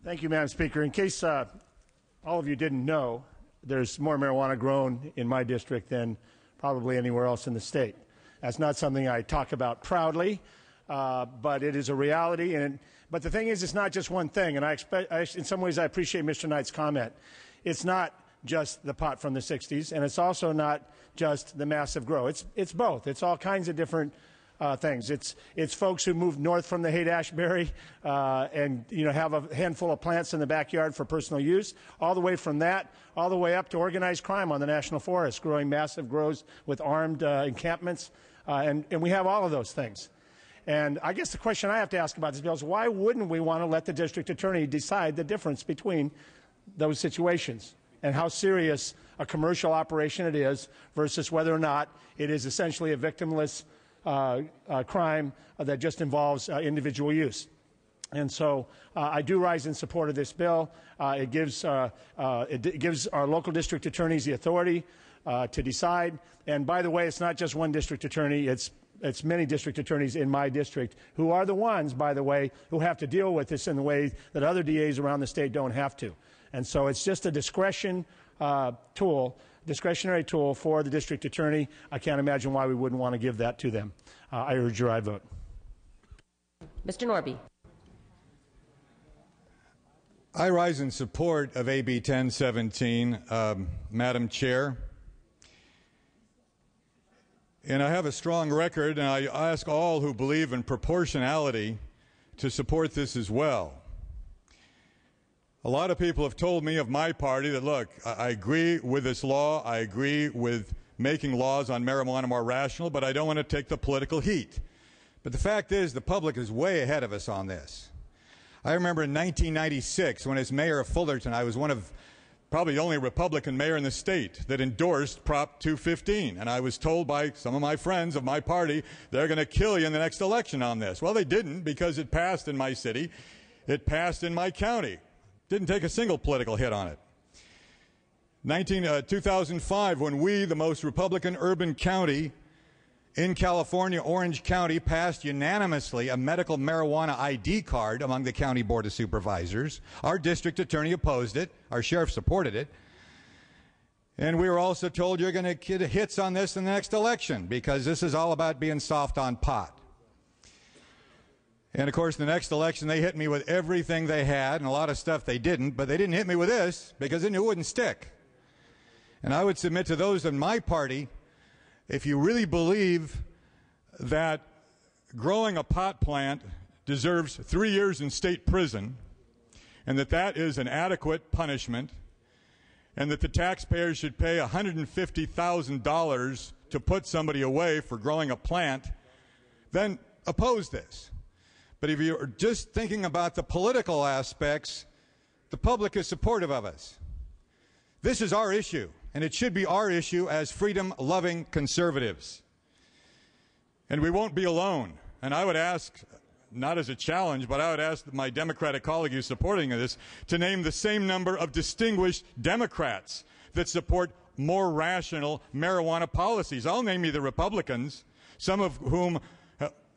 Thank you, Madam Speaker. In case uh, all of you didn't know, there's more marijuana grown in my district than probably anywhere else in the state. That's not something I talk about proudly, uh, but it is a reality. And but the thing is, it's not just one thing. And I expect, I, in some ways, I appreciate Mr. Knight's comment. It's not just the pot from the 60s, and it's also not just the massive grow. It's it's both. It's all kinds of different uh, things. It's it's folks who moved north from the Haight-Ashbury uh, and you know have a handful of plants in the backyard for personal use. All the way from that, all the way up to organized crime on the national forest, growing massive grows with armed uh, encampments, uh, and and we have all of those things. And I guess the question I have to ask about this bill is why wouldn't we want to let the district attorney decide the difference between those situations and how serious a commercial operation it is versus whether or not it is essentially a victimless uh, uh, crime that just involves uh, individual use. And so uh, I do rise in support of this bill. Uh, it, gives, uh, it gives our local district attorneys the authority to decide. And by the way, it's not just one district attorney, it's it's many district attorneys in my district who are the ones, by the way, who have to deal with this in the way that other DAs around the state don't have to. And so it's just a discretion uh, tool, discretionary tool for the district attorney. I can't imagine why we wouldn't want to give that to them. Uh, I urge your aye vote. Mr. Norby. I rise in support of AB 1017, um, Madam Chair. And I have a strong record, and I ask all who believe in proportionality to support this as well. A lot of people have told me of my party that, look, I agree with this law, I agree with making laws on marijuana more rational, but I don't want to take the political heat. But the fact is, the public is way ahead of us on this. I remember in 1996, when as mayor of Fullerton, I was one of probably the only Republican mayor in the state that endorsed Prop 215. And I was told by some of my friends of my party, they're going to kill you in the next election on this. Well, they didn't because it passed in my city. It passed in my county. Didn't take a single political hit on it. 19, uh, 2005, when we, the most Republican urban county, in California, Orange County passed unanimously a medical marijuana ID card among the County Board of Supervisors. Our district attorney opposed it. Our sheriff supported it. And we were also told you're going to get hits on this in the next election because this is all about being soft on pot. And of course, the next election, they hit me with everything they had and a lot of stuff they didn't, but they didn't hit me with this because it wouldn't stick. And I would submit to those in my party if you really believe that growing a pot plant deserves three years in state prison and that that is an adequate punishment and that the taxpayers should pay $150,000 to put somebody away for growing a plant, then oppose this. But if you're just thinking about the political aspects, the public is supportive of us. This is our issue and it should be our issue as freedom loving conservatives. And we won't be alone. And I would ask, not as a challenge, but I would ask my Democratic colleague who's supporting this to name the same number of distinguished Democrats that support more rational marijuana policies. I'll name you the Republicans, some of whom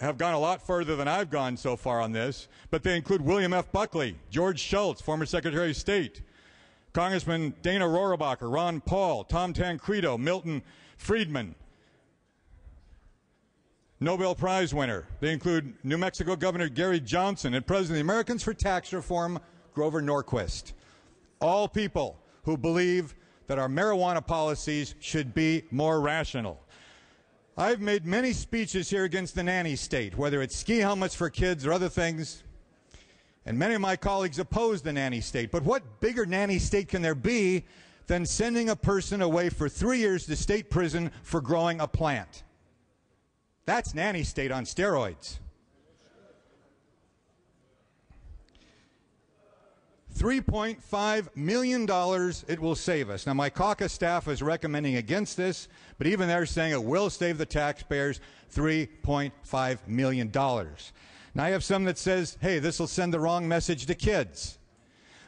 have gone a lot further than I've gone so far on this, but they include William F. Buckley, George Shultz, former Secretary of State, Congressman Dana Rohrabacher, Ron Paul, Tom Tancredo, Milton Friedman, Nobel Prize winner. They include New Mexico Governor Gary Johnson and President of the Americans for Tax Reform, Grover Norquist. All people who believe that our marijuana policies should be more rational. I've made many speeches here against the nanny state, whether it's ski helmets for kids or other things. And many of my colleagues oppose the nanny state. But what bigger nanny state can there be than sending a person away for three years to state prison for growing a plant? That's nanny state on steroids. $3.5 million it will save us. Now, my caucus staff is recommending against this, but even they're saying it will save the taxpayers $3.5 million. Now, I have some that says, hey, this will send the wrong message to kids.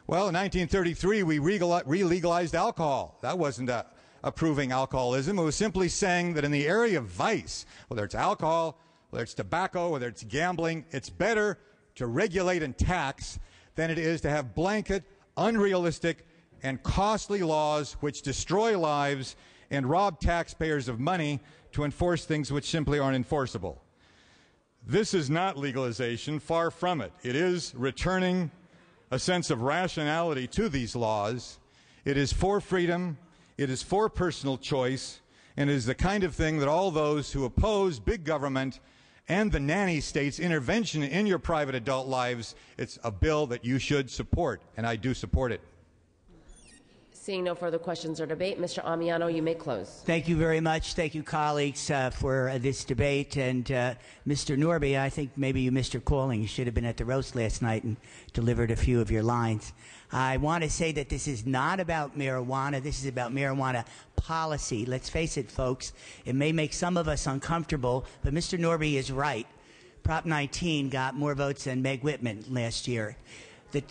Well, in 1933, we re-legalized alcohol. That wasn't a, approving alcoholism. It was simply saying that in the area of vice, whether it's alcohol, whether it's tobacco, whether it's gambling, it's better to regulate and tax than it is to have blanket, unrealistic, and costly laws which destroy lives and rob taxpayers of money to enforce things which simply aren't enforceable. This is not legalization, far from it. It is returning a sense of rationality to these laws. It is for freedom, it is for personal choice, and it is the kind of thing that all those who oppose big government and the nanny state's intervention in your private adult lives, it's a bill that you should support, and I do support it. Seeing no further questions or debate, Mr. Ammiano, you may close. Thank you very much. Thank you, colleagues, uh, for uh, this debate. And uh, Mr. Norby, I think maybe you missed your calling. You should have been at the roast last night and delivered a few of your lines. I want to say that this is not about marijuana. This is about marijuana policy. Let's face it, folks. It may make some of us uncomfortable, but Mr. Norby is right. Prop 19 got more votes than Meg Whitman last year. The,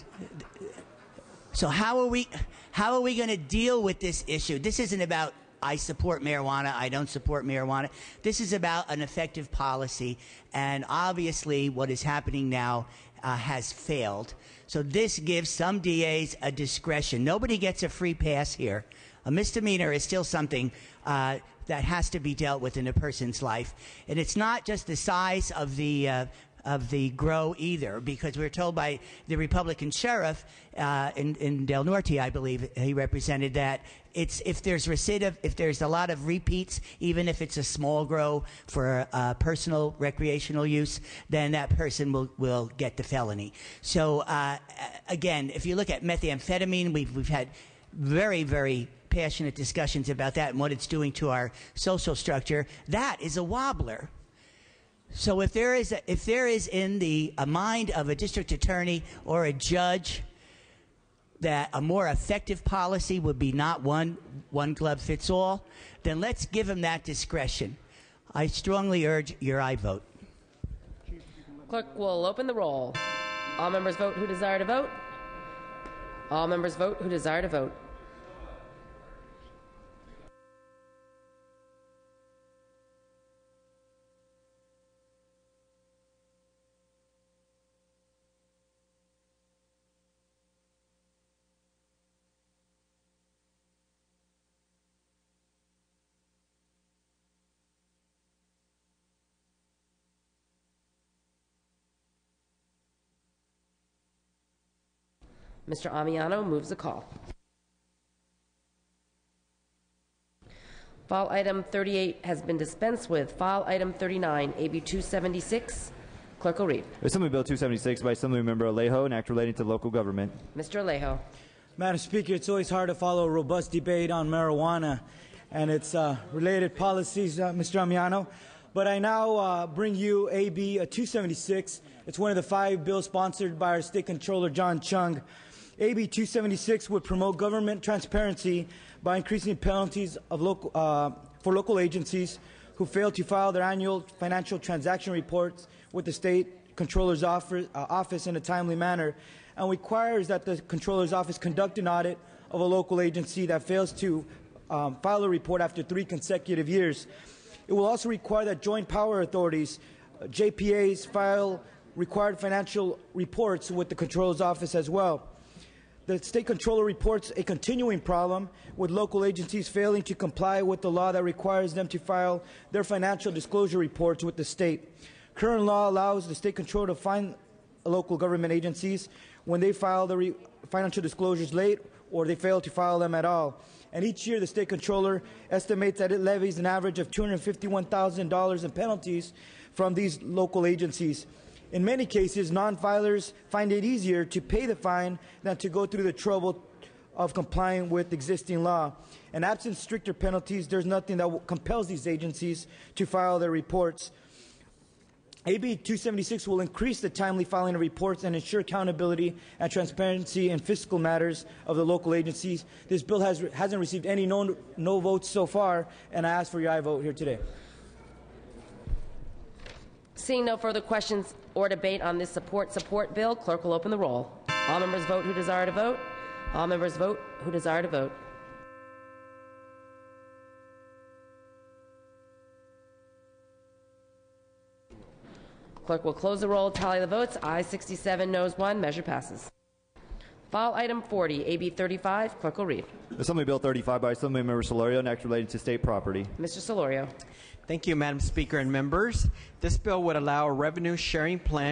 so how are we how are we going to deal with this issue? This isn't about I support marijuana, I don't support marijuana. This is about an effective policy, and obviously, what is happening now uh, has failed. So this gives some DAs a discretion. Nobody gets a free pass here. A misdemeanor is still something uh, that has to be dealt with in a person's life, and it's not just the size of the uh, of the grow either, because we are told by the Republican sheriff uh, in, in Del Norte, I believe he represented that it's if there's recidiv, if there's a lot of repeats, even if it's a small grow for uh, personal recreational use, then that person will, will get the felony. So uh, again, if you look at methamphetamine, we've we've had very very passionate discussions about that and what it's doing to our social structure. That is a wobbler. So if there is a, if there is in the mind of a district attorney or a judge that a more effective policy would be not one one glove fits all, then let's give him that discretion. I strongly urge your aye vote. Clerk will open the roll. All members vote who desire to vote. All members vote who desire to vote. Mr. Ammiano moves the call. File item 38 has been dispensed with. File item 39, AB 276. Clerk will read. Assembly Bill 276 by Assemblymember Alejo, an act relating to local government. Mr. Alejo. Madam Speaker, it's always hard to follow a robust debate on marijuana and its uh, related policies, uh, Mr. Ammiano. But I now uh, bring you AB 276. It's one of the five bills sponsored by our State Controller, John Chiang. AB 276 would promote government transparency by increasing penalties local, uh, for local agencies who fail to file their annual financial transaction reports with the state controller's office, uh, office in a timely manner and requires that the controller's office conduct an audit of a local agency that fails to um, file a report after three consecutive years. It will also require that joint power authorities, uh, JPAs, file required financial reports with the controller's office as well. The state controller reports a continuing problem with local agencies failing to comply with the law that requires them to file their financial disclosure reports with the state. Current law allows the state controller to fine local government agencies when they file the financial disclosures late or they fail to file them at all. and each year the state controller estimates that it levies an average of $251,000 in penalties from these local agencies. In many cases, non filers find it easier to pay the fine than to go through the trouble of complying with existing law. And absent stricter penalties, there's nothing that compels these agencies to file their reports. AB 276 will increase the timely filing of reports and ensure accountability and transparency in fiscal matters of the local agencies. This bill has, hasn't received any no, no votes so far, and I ask for your aye vote here today. Seeing no further questions or debate on this support support bill, clerk will open the roll. All members vote who desire to vote. All members vote who desire to vote. Clerk will close the roll, tally the votes. Ayes 67, noes 1. Measure passes. File item 40, AB 35. Clerk will read. Assembly Bill 35 by Assemblymember Solorio, an act relating to state property. Mr. Solorio. Thank you, Madam Speaker and members. This bill would allow a revenue sharing plan